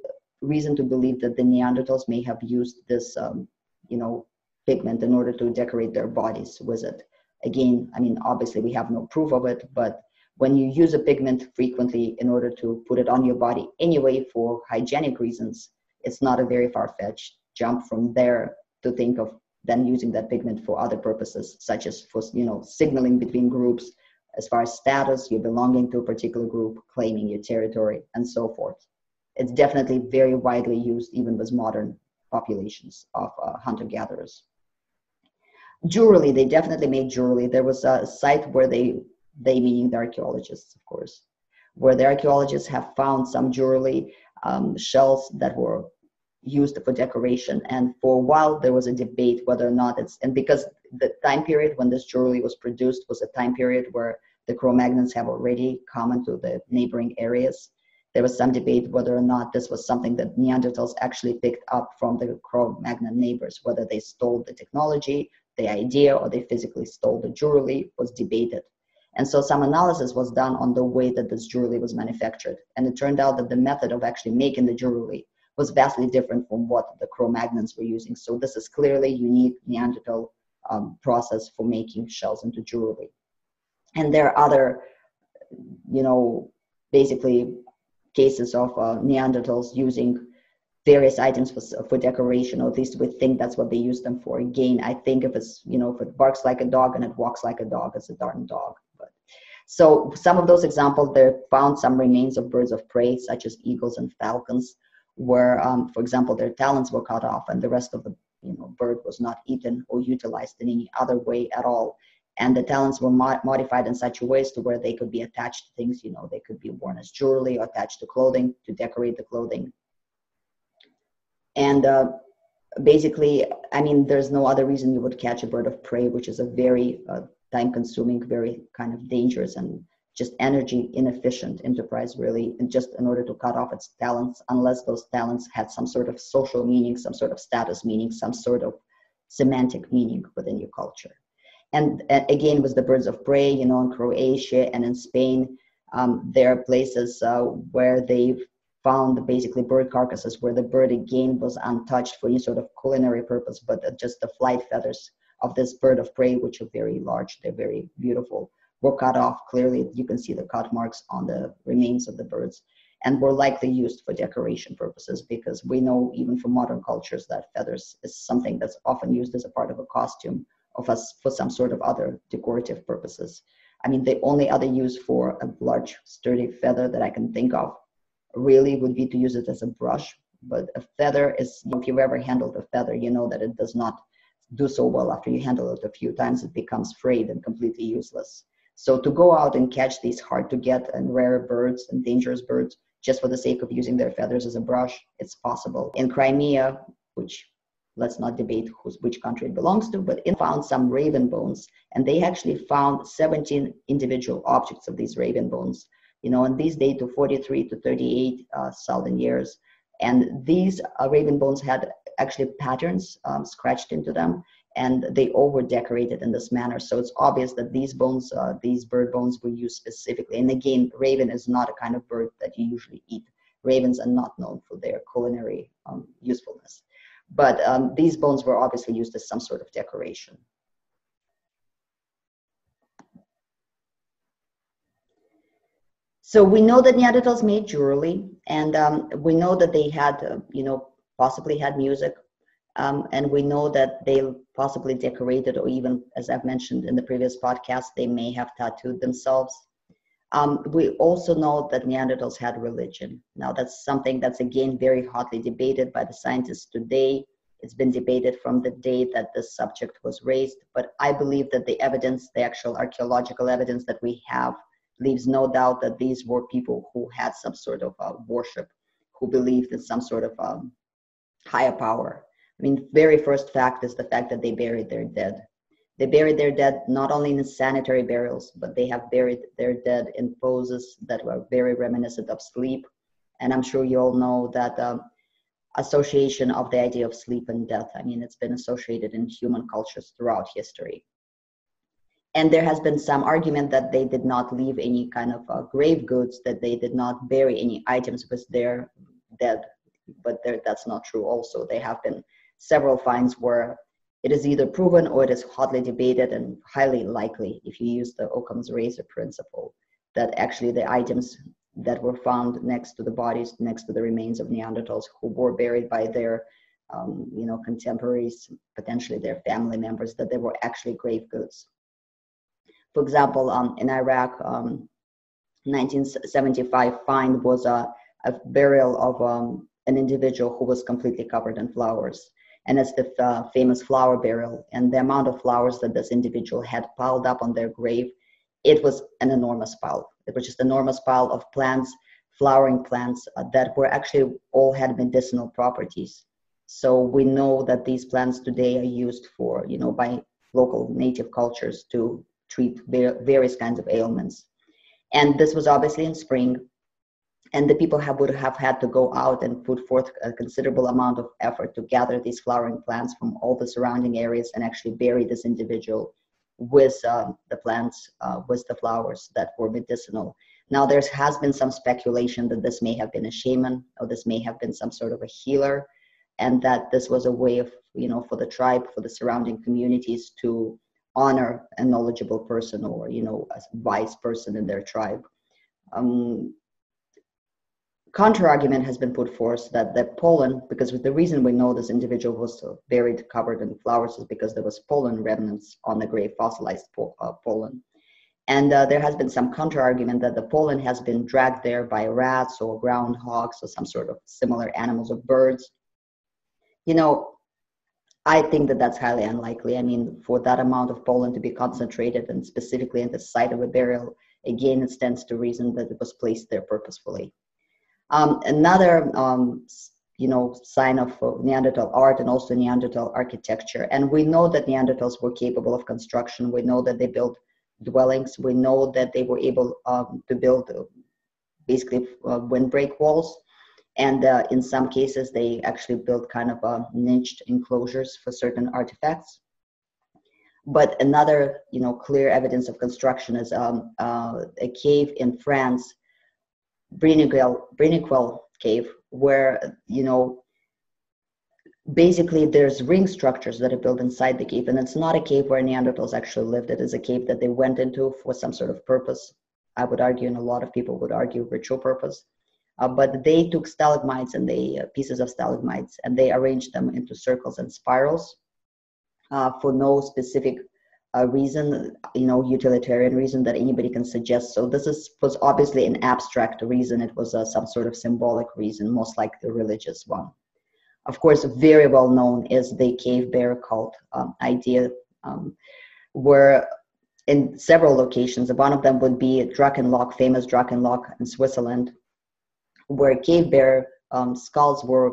reason to believe that the Neanderthals may have used this, um, you know, pigment in order to decorate their bodies with it. Again, I mean, obviously we have no proof of it, but when you use a pigment frequently in order to put it on your body anyway for hygienic reasons, it's not a very far-fetched jump from there to think of then using that pigment for other purposes, such as for you know signaling between groups as far as status, you're belonging to a particular group, claiming your territory, and so forth. It's definitely very widely used even with modern populations of uh, hunter-gatherers. Jewelry, they definitely made jewelry. There was a site where they, they meaning the archaeologists, of course, where the archaeologists have found some jewelry um, shells that were used for decoration. And for a while, there was a debate whether or not it's, and because the time period when this jewelry was produced was a time period where the Cro-Magnons have already come into the neighboring areas. There was some debate whether or not this was something that Neanderthals actually picked up from the Cro-Magnon neighbors, whether they stole the technology, the idea, or they physically stole the jewelry was debated. And so some analysis was done on the way that this jewelry was manufactured. And it turned out that the method of actually making the jewelry was vastly different from what the Cro-Magnons were using. So this is clearly unique Neanderthal um, process for making shells into jewelry. And there are other, you know, basically cases of uh, Neanderthals using various items for, for decoration, or at least we think that's what they use them for. Again, I think if it's, you know, if it barks like a dog and it walks like a dog, it's a darn dog. But so some of those examples, they found some remains of birds of prey, such as eagles and falcons, where, um, for example, their talons were cut off and the rest of the you know, bird was not eaten or utilized in any other way at all. And the talons were mo- modified in such a ways to where they could be attached to things, you know, they could be worn as jewelry or attached to clothing to decorate the clothing. And uh, basically, I mean, there's no other reason you would catch a bird of prey, which is a very uh, time consuming, very kind of dangerous and just energy inefficient enterprise really and just in order to cut off its talents unless those talents had some sort of social meaning some sort of status meaning some sort of semantic meaning within your culture. And again with the birds of prey you know in croatia and in spain um, there are places uh, where they've found basically bird carcasses where the bird again was untouched for any sort of culinary purpose but just the flight feathers of this bird of prey which are very large they're very beautiful were cut off. Clearly, you can see the cut marks on the remains of the birds and were likely used for decoration purposes because we know even from modern cultures that feathers is something that's often used as a part of a costume of us for some sort of other decorative purposes. I mean, the only other use for a large sturdy feather that I can think of really would be to use it as a brush. But a feather is, if you've ever handled a feather, you know that it does not do so well after you handle it a few times, it becomes frayed and completely useless. So to go out and catch these hard to get and rare birds and dangerous birds just for the sake of using their feathers as a brush, it's possible. In Crimea, which let's not debate who's, which country it belongs to, but it found some raven bones, and they actually found 17 individual objects of these raven bones. You know, and these date to 43 to 38 uh, thousand years, and these uh, raven bones had actually patterns um, scratched into them, and they over decorated in this manner. So it's obvious that these bones, uh, these bird bones were used specifically. And again, raven is not a kind of bird that you usually eat. Ravens are not known for their culinary um, usefulness. But um, these bones were obviously used as some sort of decoration. So we know that Neanderthals made jewelry, and um, we know that they had, uh, you know, possibly had music, um, and we know that they possibly decorated, or even, as I've mentioned in the previous podcast, they may have tattooed themselves. Um, we also know that Neanderthals had religion. Now, that's something that's again very hotly debated by the scientists today. It's been debated from the day that this subject was raised, but I believe that the evidence, the actual archaeological evidence that we have, leaves no doubt that these were people who had some sort of uh, worship, who believed in some sort of um, higher power. I mean, very first fact is the fact that they buried their dead. They buried their dead not only in sanitary burials, but they have buried their dead in poses that were very reminiscent of sleep. And I'm sure you all know that um, association of the idea of sleep and death. I mean, it's been associated in human cultures throughout history. And there has been some argument that they did not leave any kind of uh, grave goods, that they did not bury any items with their dead. But that's not true also. They have been several finds were it is either proven or it is hotly debated and highly likely if you use the Occam's razor principle that actually the items that were found next to the bodies, next to the remains of Neanderthals who were buried by their um, you know, contemporaries, potentially their family members, that they were actually grave goods. For example, um, in Iraq, um, 1975 find was a, a burial of um, an individual who was completely covered in flowers and it's the uh, famous flower burial. And the amount of flowers that this individual had piled up on their grave, it was an enormous pile. It was just an enormous pile of plants, flowering plants uh, that were actually all had medicinal properties. So we know that these plants today are used for, you know, by local native cultures to treat various kinds of ailments. And this was obviously in spring, and the people have, would have had to go out and put forth a considerable amount of effort to gather these flowering plants from all the surrounding areas and actually bury this individual with uh, the plants, uh, with the flowers that were medicinal. Now, there has been some speculation that this may have been a shaman or this may have been some sort of a healer, and that this was a way of, you know, for the tribe, for the surrounding communities to honor a knowledgeable person or, you know, a wise person in their tribe. Um, counter argument has been put forth that the pollen, because the reason we know this individual was buried covered in flowers is because there was pollen remnants on the grave, fossilized uh, pollen. And uh, there has been some counter argument that the pollen has been dragged there by rats or groundhogs or some sort of similar animals or birds. You know, I think that that's highly unlikely. I mean, for that amount of pollen to be concentrated and specifically in the site of a burial, again, it stands to reason that it was placed there purposefully. Um, another, um, you know, sign of Neanderthal art and also Neanderthal architecture. And we know that Neanderthals were capable of construction. We know that they built dwellings. We know that they were able um, to build uh, basically uh, windbreak walls. And uh, in some cases, they actually built kind of uh, niched enclosures for certain artifacts. But another, you know, clear evidence of construction is um, uh, a cave in France, Bruniquel cave, where, you know, basically there's ring structures that are built inside the cave and it's not a cave where neanderthals actually lived. It is a cave that they went into for some sort of purpose. I would argue and a lot of people would argue ritual purpose. Uh, but they took stalagmites and they uh, pieces of stalagmites and they arranged them into circles and spirals uh, for no specific uh, reason you know utilitarian reason that anybody can suggest. So this is was obviously an abstract reason. It was uh, some sort of symbolic reason most like the religious one. Of course, very well known is the cave bear cult um, idea, um, where in several locations, one of them would be Drachenloch, famous Drachenloch in Switzerland, where cave bear um, skulls were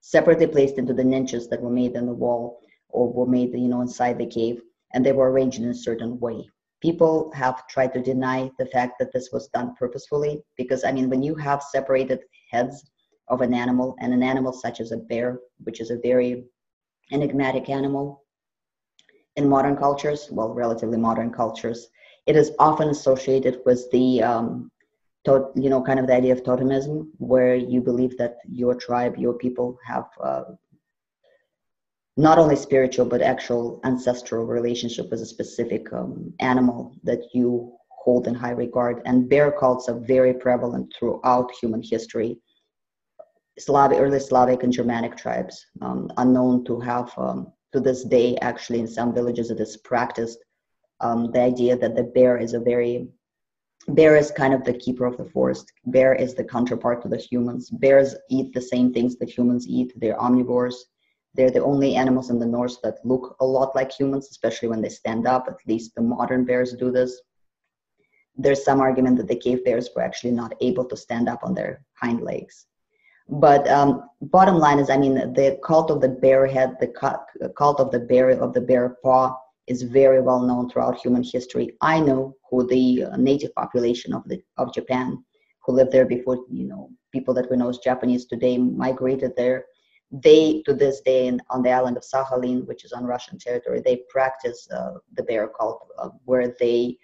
separately placed into the niches that were made in the wall or were made, you know, inside the cave, and they were arranged in a certain way. People have tried to deny the fact that this was done purposefully because, I mean, when you have separated heads of an animal, and an animal such as a bear, which is a very enigmatic animal in modern cultures, well, relatively modern cultures, it is often associated with the, um, to, you know, kind of the idea of totemism, where you believe that your tribe, your people have uh, not only spiritual but actual ancestral relationship with a specific um, animal that you hold in high regard. And bear cults are very prevalent throughout human history Slavic, early Slavic and Germanic tribes um, are known to have, um, to this day, actually, in some villages, it is practiced. Um, the idea that the bear is a very, bear is kind of the keeper of the forest. Bear is the counterpart to the humans. Bears eat the same things that humans eat. They're omnivores. They're the only animals in the north that look a lot like humans, especially when they stand up. At least the modern bears do this. There's some argument that the cave bears were actually not able to stand up on their hind legs but um, bottom line is, I mean, the cult of the bear head, the cult of the bear of the bear paw is very well known throughout human history. Ainu who the native population of the of Japan, who lived there before, you know, people that we know as Japanese today migrated there. They, to this day, in, on the island of Sakhalin, which is on Russian territory, they practice uh, the bear cult, uh, where they,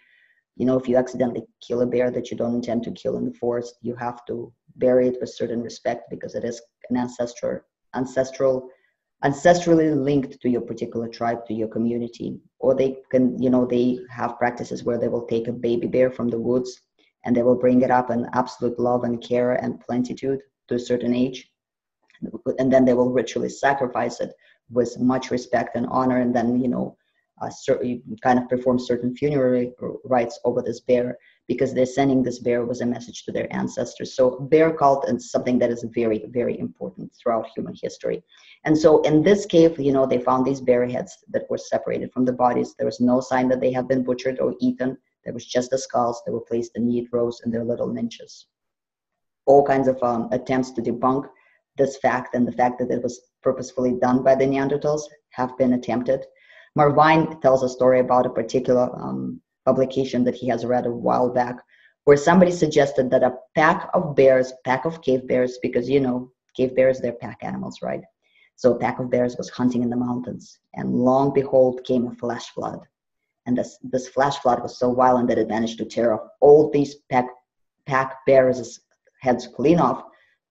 you know, if you accidentally kill a bear that you don't intend to kill in the forest, you have to bury it with certain respect because it is an ancestral ancestral ancestrally linked to your particular tribe to your community. Or they can you know they have practices where they will take a baby bear from the woods and they will bring it up in absolute love and care and plenitude to a certain age and then they will ritually sacrifice it with much respect and honor and then you know uh, kind of perform certain funerary rites over this bear because they're sending this bear was a message to their ancestors. So bear cult is something that is very, very important throughout human history. And so in this cave, you know, they found these bear heads that were separated from the bodies. There was no sign that they have been butchered or eaten. There was just the skulls. that were placed in neat rows in their little niches. All kinds of um, attempts to debunk this fact and the fact that it was purposefully done by the Neanderthals have been attempted Morwaen tells a story about a particular um, publication that he has read a while back, where somebody suggested that a pack of bears, pack of cave bears, because you know cave bears they're pack animals, right? So a pack of bears was hunting in the mountains, and long behold came a flash flood, and this this flash flood was so violent that it managed to tear off all these pack pack bears' heads clean off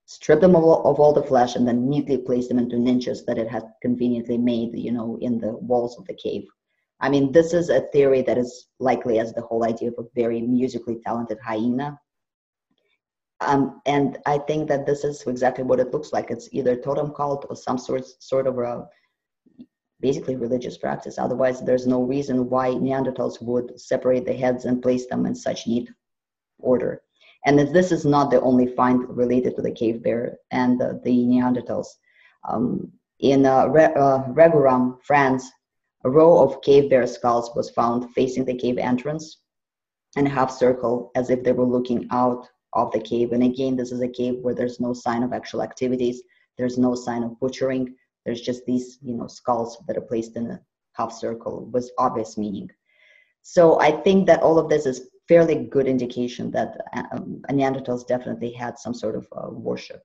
strip them of all, of all the flesh and then neatly place them into niches that it had conveniently made you know in the walls of the cave. I mean this is a theory that is likely as the whole idea of a very musically talented hyena. Um, and i think that this is exactly what it looks like. It's either totem cult or some sort sort of a basically religious practice. Otherwise there's no reason why neanderthals would separate the heads and place them in such neat order and this is not the only find related to the cave bear and uh, the Neanderthals. Um, in uh, Re- uh, Régueram, France, a row of cave bear skulls was found facing the cave entrance in a half circle as if they were looking out of the cave. And again, this is a cave where there's no sign of actual activities. There's no sign of butchering. There's just these, you know, skulls that are placed in a half circle with obvious meaning. So I think that all of this is fairly good indication that um, Neanderthals definitely had some sort of uh, worship.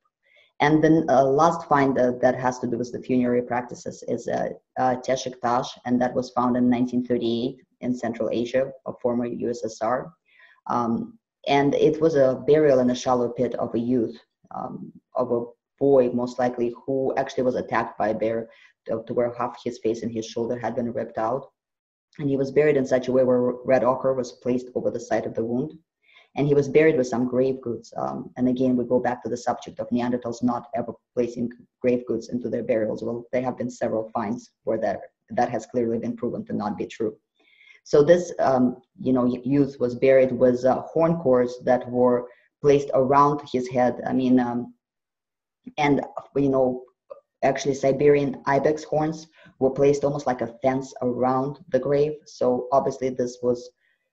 And then uh, last find uh, that has to do with the funerary practices is uh, uh, Teshik Tash, and that was found in 1938 in Central Asia, a former USSR. Um, and it was a burial in a shallow pit of a youth, um, of a boy most likely, who actually was attacked by a bear to, to where half his face and his shoulder had been ripped out and he was buried in such a way where red ochre was placed over the site of the wound. And he was buried with some grave goods. Um, and again, we go back to the subject of Neanderthals not ever placing grave goods into their burials. Well, there have been several finds where that, that has clearly been proven to not be true. So this, um, you know, youth was buried with uh, horn cores that were placed around his head. I mean, um, and you know, actually Siberian ibex horns were placed almost like a fence around the grave. So obviously this was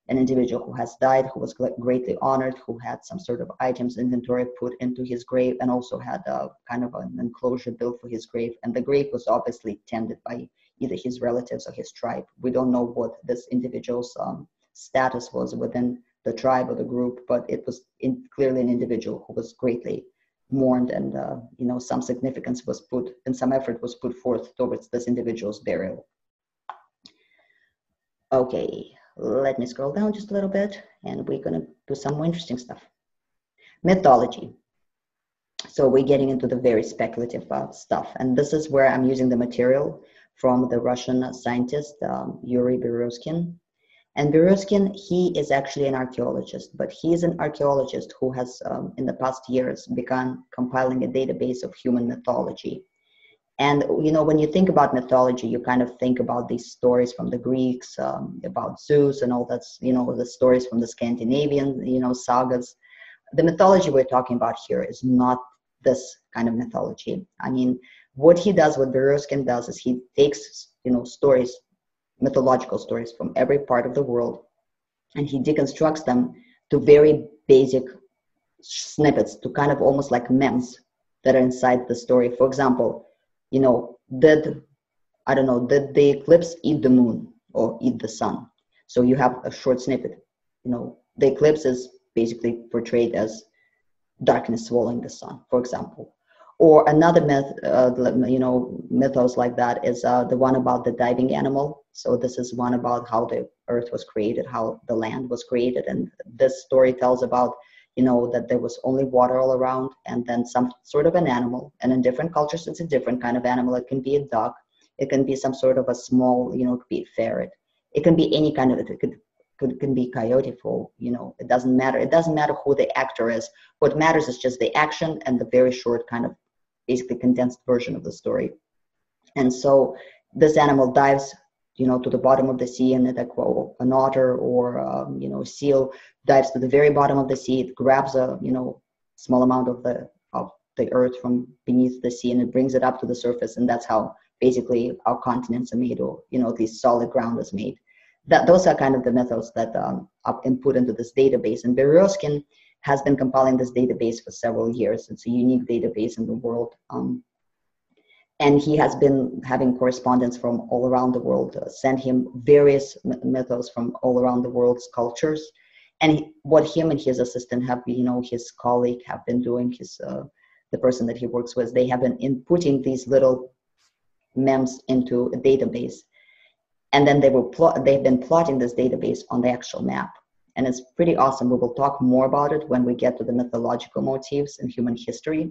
an individual who has died, who was greatly honored, who had some sort of items inventory put into his grave, and also had a kind of an enclosure built for his grave. And the grave was obviously tended by either his relatives or his tribe. We don't know what this individual's um, status was within the tribe or the group, but it was in, clearly an individual who was greatly mourned and uh, you know some significance was put and some effort was put forth towards this individual's burial. Okay let me scroll down just a little bit and we're going to do some more interesting stuff. Mythology. So we're getting into the very speculative uh, stuff and this is where i'm using the material from the russian scientist um, yuri Berezkin and Berezkin, he is actually an archaeologist, but he is an archaeologist who has, um, in the past years, begun compiling a database of human mythology. And you know, when you think about mythology, you kind of think about these stories from the Greeks um, about Zeus and all that's, you know, the stories from the Scandinavian, you know, sagas. The mythology we're talking about here is not this kind of mythology. I mean, what he does, what Berezkin does, is he takes, you know, stories mythological stories from every part of the world, and he deconstructs them to very basic snippets, to kind of almost like memes that are inside the story. For example, you know, did I don't know, did the eclipse eat the moon or eat the sun? So you have a short snippet. You know, the eclipse is basically portrayed as darkness swallowing the sun, for example. Or another myth, uh, you know, mythos like that is uh, the one about the diving animal. So this is one about how the earth was created, how the land was created, and this story tells about, you know, that there was only water all around, and then some sort of an animal. And in different cultures, it's a different kind of animal. It can be a duck, it can be some sort of a small, you know, it could be a ferret, it can be any kind of it could could can be coyote for you know it doesn't matter it doesn't matter who the actor is what matters is just the action and the very short kind of basically condensed version of the story. And so this animal dives, you know, to the bottom of the sea, and like well, an otter or um, you know seal dives to the very bottom of the sea. It grabs a you know small amount of the of the earth from beneath the sea, and it brings it up to the surface, and that's how basically our continents are made, or you know, at solid ground is made. That those are kind of the methods that um, are input into this database. And Berezkin has been compiling this database for several years. It's a unique database in the world. Um, and he has been having correspondence from all around the world, uh, sent him various mythos from all around the world's cultures. And he, what him and his assistant have, you know, his colleague have been doing, his uh, the person that he works with, they have been inputting these little mems into a database, and then they will plot. They've been plotting this database on the actual map, and it's pretty awesome. We will talk more about it when we get to the mythological motifs in human history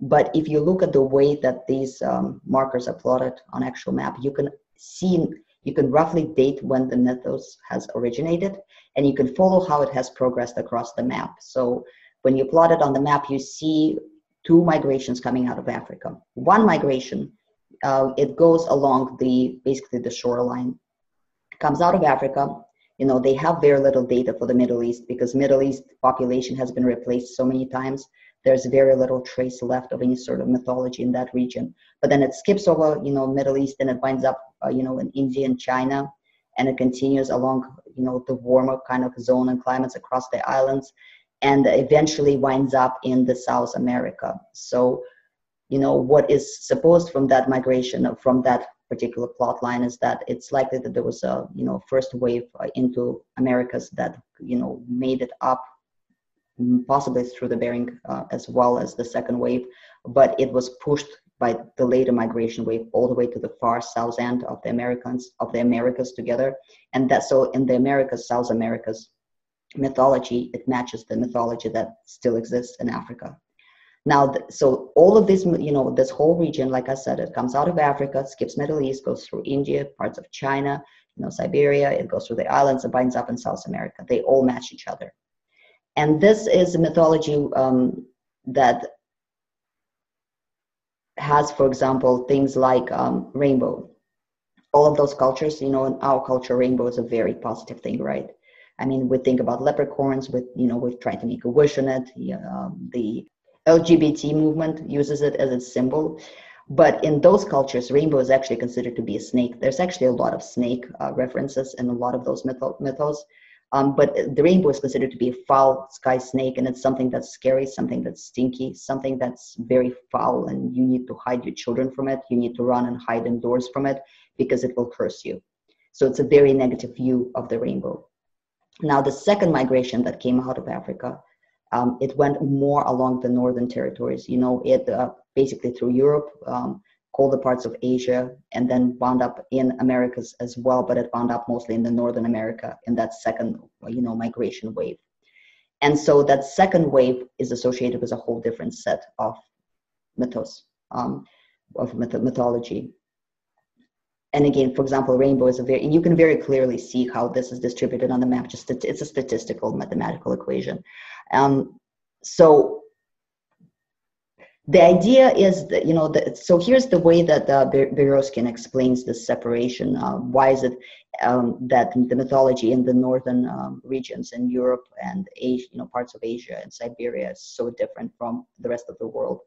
but if you look at the way that these um, markers are plotted on actual map, you can see, you can roughly date when the mythos has originated, and you can follow how it has progressed across the map. So when you plot it on the map, you see two migrations coming out of Africa. One migration, uh, it goes along the basically the shoreline, comes out of Africa. You know, they have very little data for the Middle East because Middle East population has been replaced so many times there's very little trace left of any sort of mythology in that region. But then it skips over, you know, Middle East and it winds up, uh, you know, in India and China, and it continues along, you know, the warmer kind of zone and climates across the islands, and eventually winds up in the South America. So, you know, what is supposed from that migration from that particular plot line is that it's likely that there was a, you know, first wave uh, into Americas that, you know, made it up possibly through the Bering uh, as well as the second wave, but it was pushed by the later migration wave all the way to the far south end of the Americans of the Americas together, and that so in the Americas, South Americas mythology, it matches the mythology that still exists in Africa. Now, so all of this, you know, this whole region, like I said, it comes out of Africa, skips Middle East, goes through India, parts of China, you know, Siberia, it goes through the islands, and binds up in South America. They all match each other. And this is a mythology um, that has, for example, things like um, rainbow. All of those cultures, you know, in our culture, rainbow is a very positive thing, right? I mean, we think about leprechauns, with you know, we've tried to make a wish on it. Um, the LGBT movement uses it as a symbol. But in those cultures, rainbow is actually considered to be a snake. There's actually a lot of snake uh, references in a lot of those mythos. Um, but the rainbow is considered to be a foul sky snake, and it's something that's scary, something that's stinky, something that's very foul, and you need to hide your children from it. You need to run and hide indoors from it because it will curse you. So it's a very negative view of the rainbow. Now, the second migration that came out of Africa, um, it went more along the northern territories. You know, it uh, basically through Europe, um, colder parts of Asia, and then wound up in Americas as well, but it wound up mostly in the Northern America in that second, you know, migration wave. And so that second wave is associated with a whole different set of mythos, um, of myth- mythology. And again, for example, rainbow is a very, and you can very clearly see how this is distributed on the map. Just it's a statistical mathematical equation. Um, so the idea is that you know that, so here's the way that uh, Berezkin explains the separation uh, why is it um, that the mythology in the northern um, regions in europe and asia you know parts of asia and siberia is so different from the rest of the world.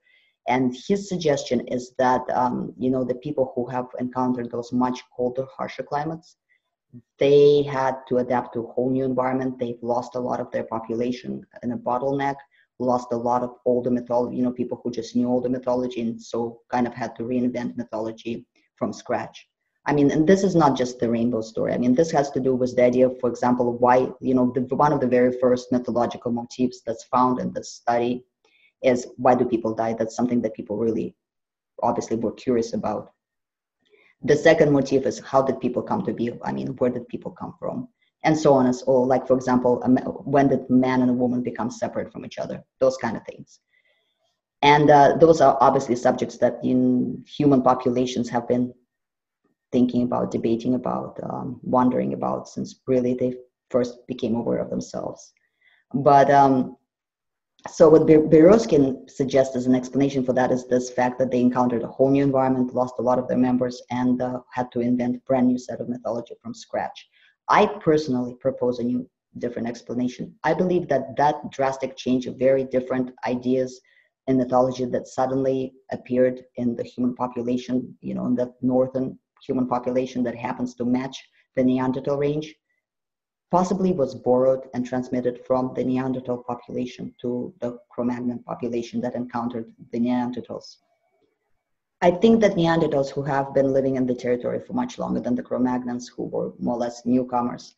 And his suggestion is that um, you know the people who have encountered those much colder harsher climates they had to adapt to a whole new environment. They've lost a lot of their population in a bottleneck lost a lot of older mythology, you know, people who just knew older mythology and so kind of had to reinvent mythology from scratch. I mean, and this is not just the rainbow story. I mean, this has to do with the idea, for example, why, you know, the, one of the very first mythological motifs that's found in this study is why do people die? That's something that people really obviously were curious about. The second motif is how did people come to be? I mean, where did people come from? And so on as all like for example when did man and a woman become separate from each other those kind of things and uh, those are obviously subjects that in human populations have been thinking about debating about um, wondering about since really they first became aware of themselves but um, so what Berezkin suggests as an explanation for that is this fact that they encountered a whole new environment, lost a lot of their members, and uh, had to invent a brand new set of mythology from scratch. I personally propose a new different explanation. I believe that that drastic change of very different ideas in mythology that suddenly appeared in the human population, you know, in the northern human population that happens to match the Neanderthal range, possibly was borrowed and transmitted from the Neanderthal population to the Cro-Magnon population that encountered the Neanderthals. I think that Neanderthals who have been living in the territory for much longer than the Cro-Magnons, who were more or less newcomers,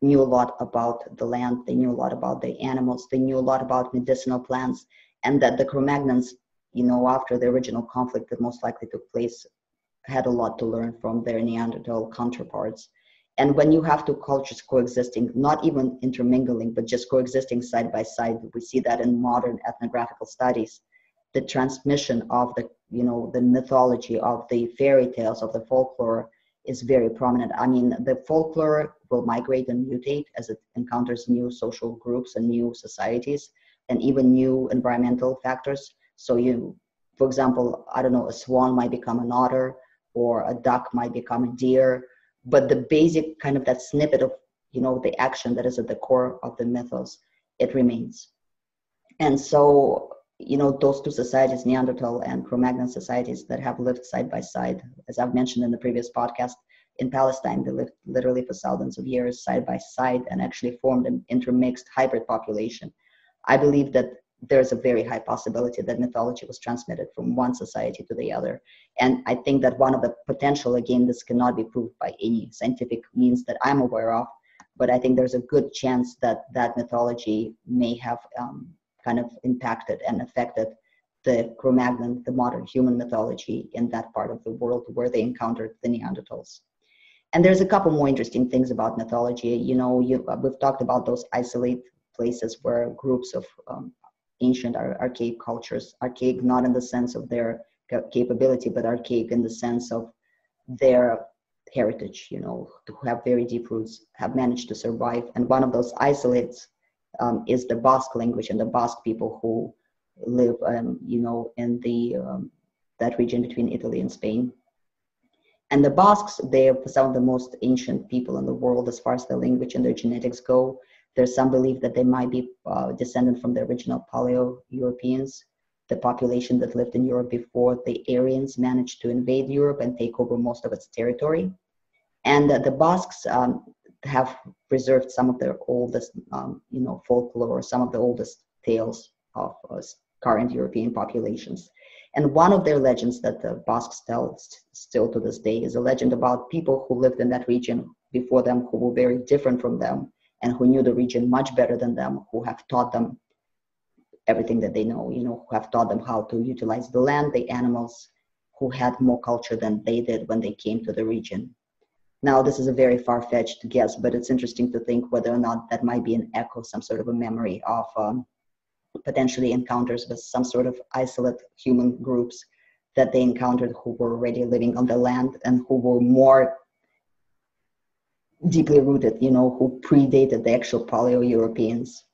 knew a lot about the land, they knew a lot about the animals, they knew a lot about medicinal plants, and that the Cro-Magnons, you know, after the original conflict that most likely took place, had a lot to learn from their Neanderthal counterparts. And when you have two cultures coexisting, not even intermingling, but just coexisting side by side, we see that in modern ethnographical studies. The transmission of the, you know, the mythology of the fairy tales of the folklore is very prominent. I mean, the folklore will migrate and mutate as it encounters new social groups and new societies and even new environmental factors. So you, for example, I don't know, a swan might become an otter or a duck might become a deer, but the basic kind of that snippet of, you know, the action that is at the core of the mythos, it remains. And so you know, those two societies, Neanderthal and Cro-Magnon societies that have lived side by side, as I've mentioned in the previous podcast, in Palestine, they lived literally for thousands of years side by side and actually formed an intermixed hybrid population. I believe that there's a very high possibility that mythology was transmitted from one society to the other. And I think that one of the potential, again, this cannot be proved by any scientific means that I'm aware of, but I think there's a good chance that that mythology may have um, kind of impacted and affected the Cro-Magnon, the modern human mythology in that part of the world where they encountered the Neanderthals. And there's a couple more interesting things about mythology. You know, you, uh, we've talked about those isolated places where groups of um, ancient ar- archaic cultures, archaic not in the sense of their capability, but archaic in the sense of their heritage, you know, who have very deep roots, have managed to survive. And one of those isolates um, is the Basque language and the Basque people who live, um, you know, in the um, that region between Italy and Spain. And the Basques, they are some of the most ancient people in the world as far as their language and their genetics go. There's some belief that they might be uh, descendant from the original Paleo-Europeans, the population that lived in Europe before the Aryans managed to invade Europe and take over most of its territory. And uh, the Basques, um, have preserved some of their oldest, um, you know, folklore, some of the oldest tales of uh, current European populations. And one of their legends that the Basques tell still to this day is a legend about people who lived in that region before them, who were very different from them, and who knew the region much better than them, who have taught them everything that they know, you know, who have taught them how to utilize the land, the animals, who had more culture than they did when they came to the region. Now, this is a very far fetched guess, but it's interesting to think whether or not that might be an echo, some sort of a memory of um, potentially encounters with some sort of isolate human groups that they encountered who were already living on the land and who were more deeply rooted, you know, who predated the actual Paleo Europeans.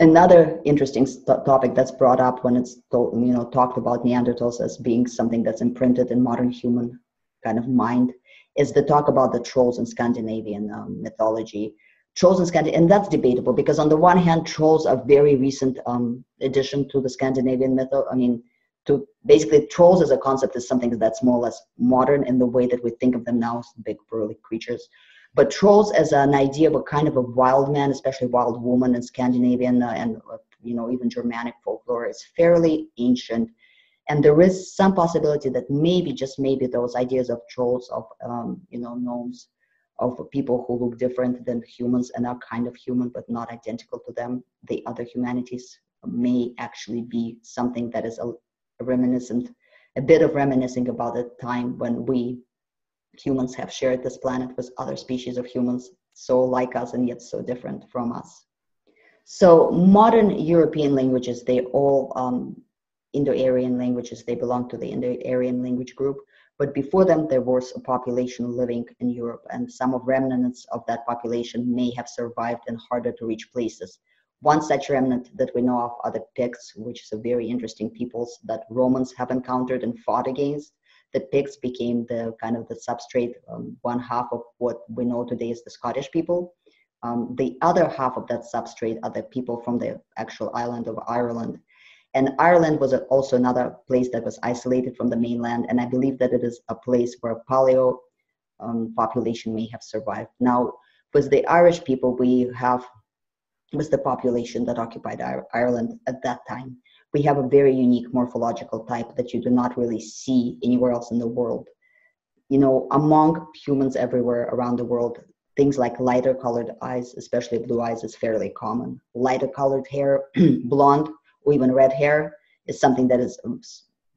Another interesting st- topic that's brought up when it's to, you know talked about Neanderthals as being something that's imprinted in modern human kind of mind is the talk about the trolls in Scandinavian um, mythology. Trolls in Scandinavian, and that's debatable because on the one hand, trolls are very recent um, addition to the Scandinavian myth. I mean, to basically trolls as a concept is something that's more or less modern in the way that we think of them now as big burly creatures. But trolls as an idea of a kind of a wild man, especially wild woman in Scandinavian uh, and uh, you know even Germanic folklore, is fairly ancient and there is some possibility that maybe just maybe those ideas of trolls of um, you know gnomes of people who look different than humans and are kind of human but not identical to them the other humanities may actually be something that is a, a reminiscent a bit of reminiscing about the time when we humans have shared this planet with other species of humans so like us and yet so different from us. So modern european languages they all um, Indo-Aryan languages. They belong to the Indo-Aryan language group. But before them, there was a population living in Europe, and some of remnants of that population may have survived in harder to reach places. One such remnant that we know of are the Picts, which is a very interesting peoples that Romans have encountered and fought against. The Picts became the kind of the substrate, um, one half of what we know today as the Scottish people. Um, the other half of that substrate are the people from the actual island of Ireland and Ireland was also another place that was isolated from the mainland. And I believe that it is a place where paleo um, population may have survived. Now, with the Irish people, we have was the population that occupied Ireland at that time. we have a very unique morphological type that you do not really see anywhere else in the world. You know, among humans everywhere around the world, things like lighter colored eyes, especially blue eyes, is fairly common. Lighter colored hair, <clears throat> blonde, or even red hair is something that is um,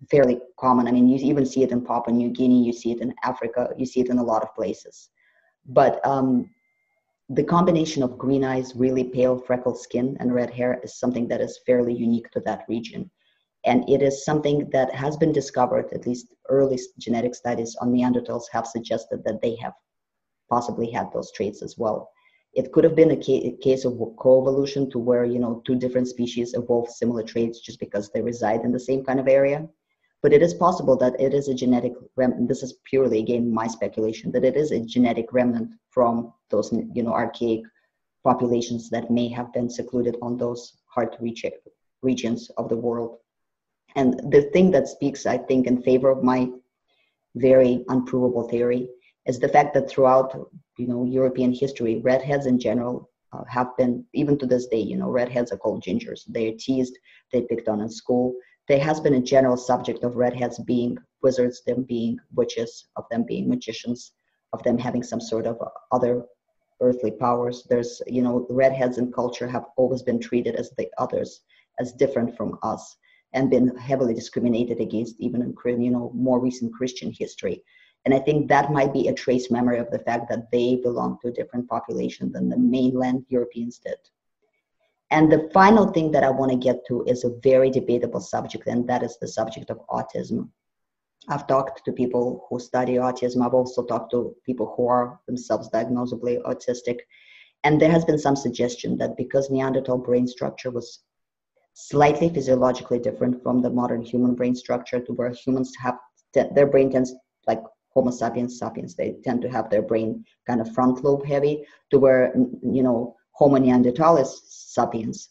fairly common. I mean, you even see it in Papua New Guinea, you see it in Africa, you see it in a lot of places. But um, the combination of green eyes, really pale freckled skin, and red hair is something that is fairly unique to that region. And it is something that has been discovered, at least early genetic studies on Neanderthals have suggested that they have possibly had those traits as well. It could have been a, ca- a case of co-evolution to where, you know, two different species evolve similar traits just because they reside in the same kind of area. But it is possible that it is a genetic remnant this is purely again my speculation that it is a genetic remnant from those you know archaic populations that may have been secluded on those hard to reach regions of the world. And the thing that speaks i think in favor of my very unprovable theory is the fact that throughout you know european history redheads in general uh, have been even to this day you know redheads are called gingers they're teased they're picked on in school there has been a general subject of redheads being wizards, them being witches, of them being magicians, of them having some sort of other earthly powers. There's, you know, redheads in culture have always been treated as the others, as different from us, and been heavily discriminated against, even in, you know, more recent Christian history. And I think that might be a trace memory of the fact that they belong to a different population than the mainland Europeans did. And the final thing that I want to get to is a very debatable subject, and that is the subject of autism. I've talked to people who study autism. I've also talked to people who are themselves diagnosably autistic. And there has been some suggestion that because Neanderthal brain structure was slightly physiologically different from the modern human brain structure, to where humans have their brain tends like Homo sapiens sapiens, they tend to have their brain kind of front lobe heavy, to where you know Homo neanderthalis sapiens,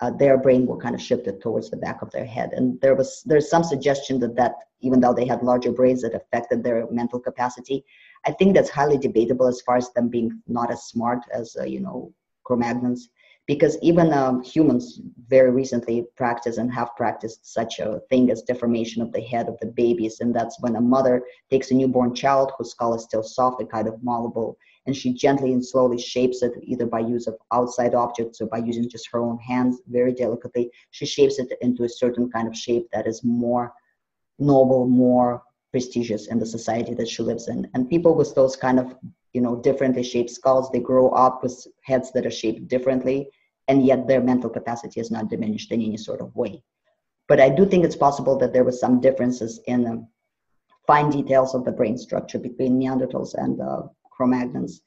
uh, their brain were kind of shifted towards the back of their head. And there was there's some suggestion that that even though they had larger brains, that affected their mental capacity. I think that's highly debatable as far as them being not as smart as uh, you know Cro-Magnons, because even um, humans very recently practice and have practiced such a thing as deformation of the head of the babies, and that's when a mother takes a newborn child whose skull is still soft and kind of malleable and she gently and slowly shapes it either by use of outside objects or by using just her own hands very delicately. She shapes it into a certain kind of shape that is more noble more prestigious in the society that she lives in. And people with those kind of you know differently shaped skulls they grow up with heads that are shaped differently and yet their mental capacity is not diminished in any sort of way but i do think it's possible that there was some differences in the fine details of the brain structure between neanderthals and uh, Cro-Magnons.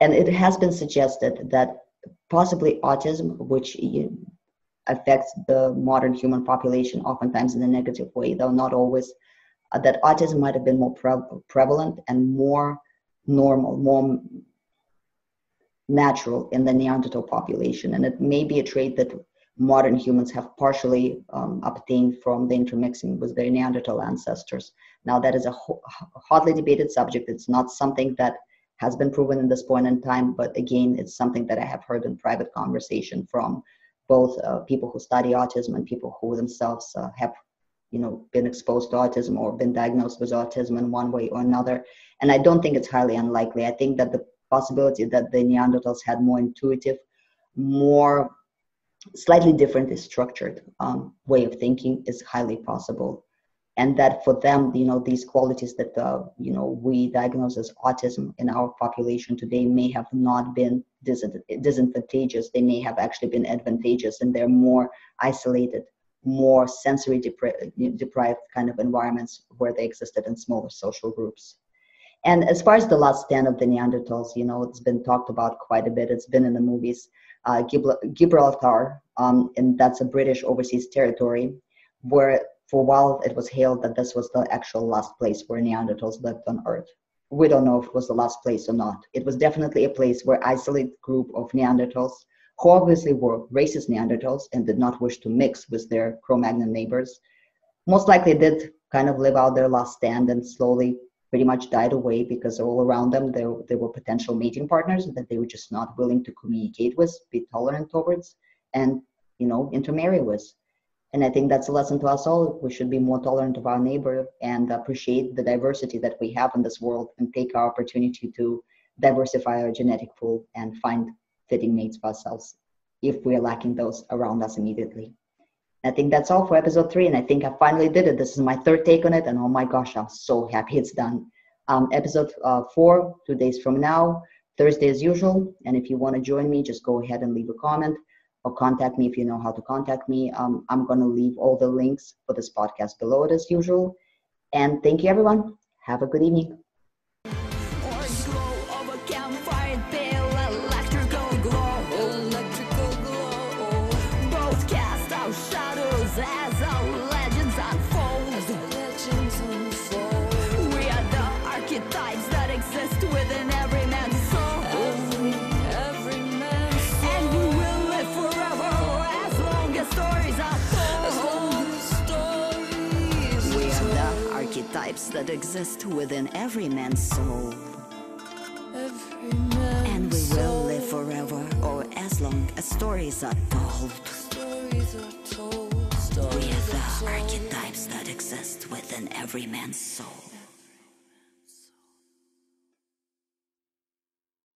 And it has been suggested that possibly autism, which affects the modern human population oftentimes in a negative way, though not always, uh, that autism might have been more pre- prevalent and more normal, more natural in the Neanderthal population. And it may be a trait that modern humans have partially um, obtained from the intermixing with their Neanderthal ancestors. Now, that is a ho- hotly debated subject. It's not something that has been proven in this point in time, but again, it's something that I have heard in private conversation from both uh, people who study autism and people who themselves uh, have you know been exposed to autism or been diagnosed with autism in one way or another and i don't think it's highly unlikely. I think that the possibility that the neanderthals had more intuitive more slightly differently structured um, way of thinking is highly possible. And that for them you know these qualities that uh, you know we diagnose as autism in our population today may have not been disadvantageous. They may have actually been advantageous and they're more isolated more sensory depri- deprived kind of environments where they existed in smaller social groups and as far as the last stand of the neanderthals you know it's been talked about quite a bit it's been in the movies uh, Gibraltar, um, and that's a British overseas territory, where for a while it was hailed that this was the actual last place where Neanderthals lived on Earth. We don't know if it was the last place or not. It was definitely a place where isolated group of Neanderthals, who obviously were racist Neanderthals and did not wish to mix with their Cro-Magnon neighbors, most likely did kind of live out their last stand and slowly pretty much died away because all around them there, there were potential mating partners that they were just not willing to communicate with, be tolerant towards, and you know intermarry with. And I think that's a lesson to us all. We should be more tolerant of our neighbor and appreciate the diversity that we have in this world and take our opportunity to diversify our genetic pool and find fitting mates for ourselves if we're lacking those around us immediately. I think that's all for episode three, and I think I finally did it. This is my third take on it, and oh my gosh, I'm so happy it's done. Um, episode uh, four, two days from now, Thursday as usual. And if you want to join me, just go ahead and leave a comment or contact me if you know how to contact me. Um, I'm going to leave all the links for this podcast below it as usual. And thank you, everyone. Have a good evening. Archetypes that exist within every man's soul. Every man's and we will live forever, or as long as stories are told. Stories are told. Stories we are the archetypes that exist within every man's soul.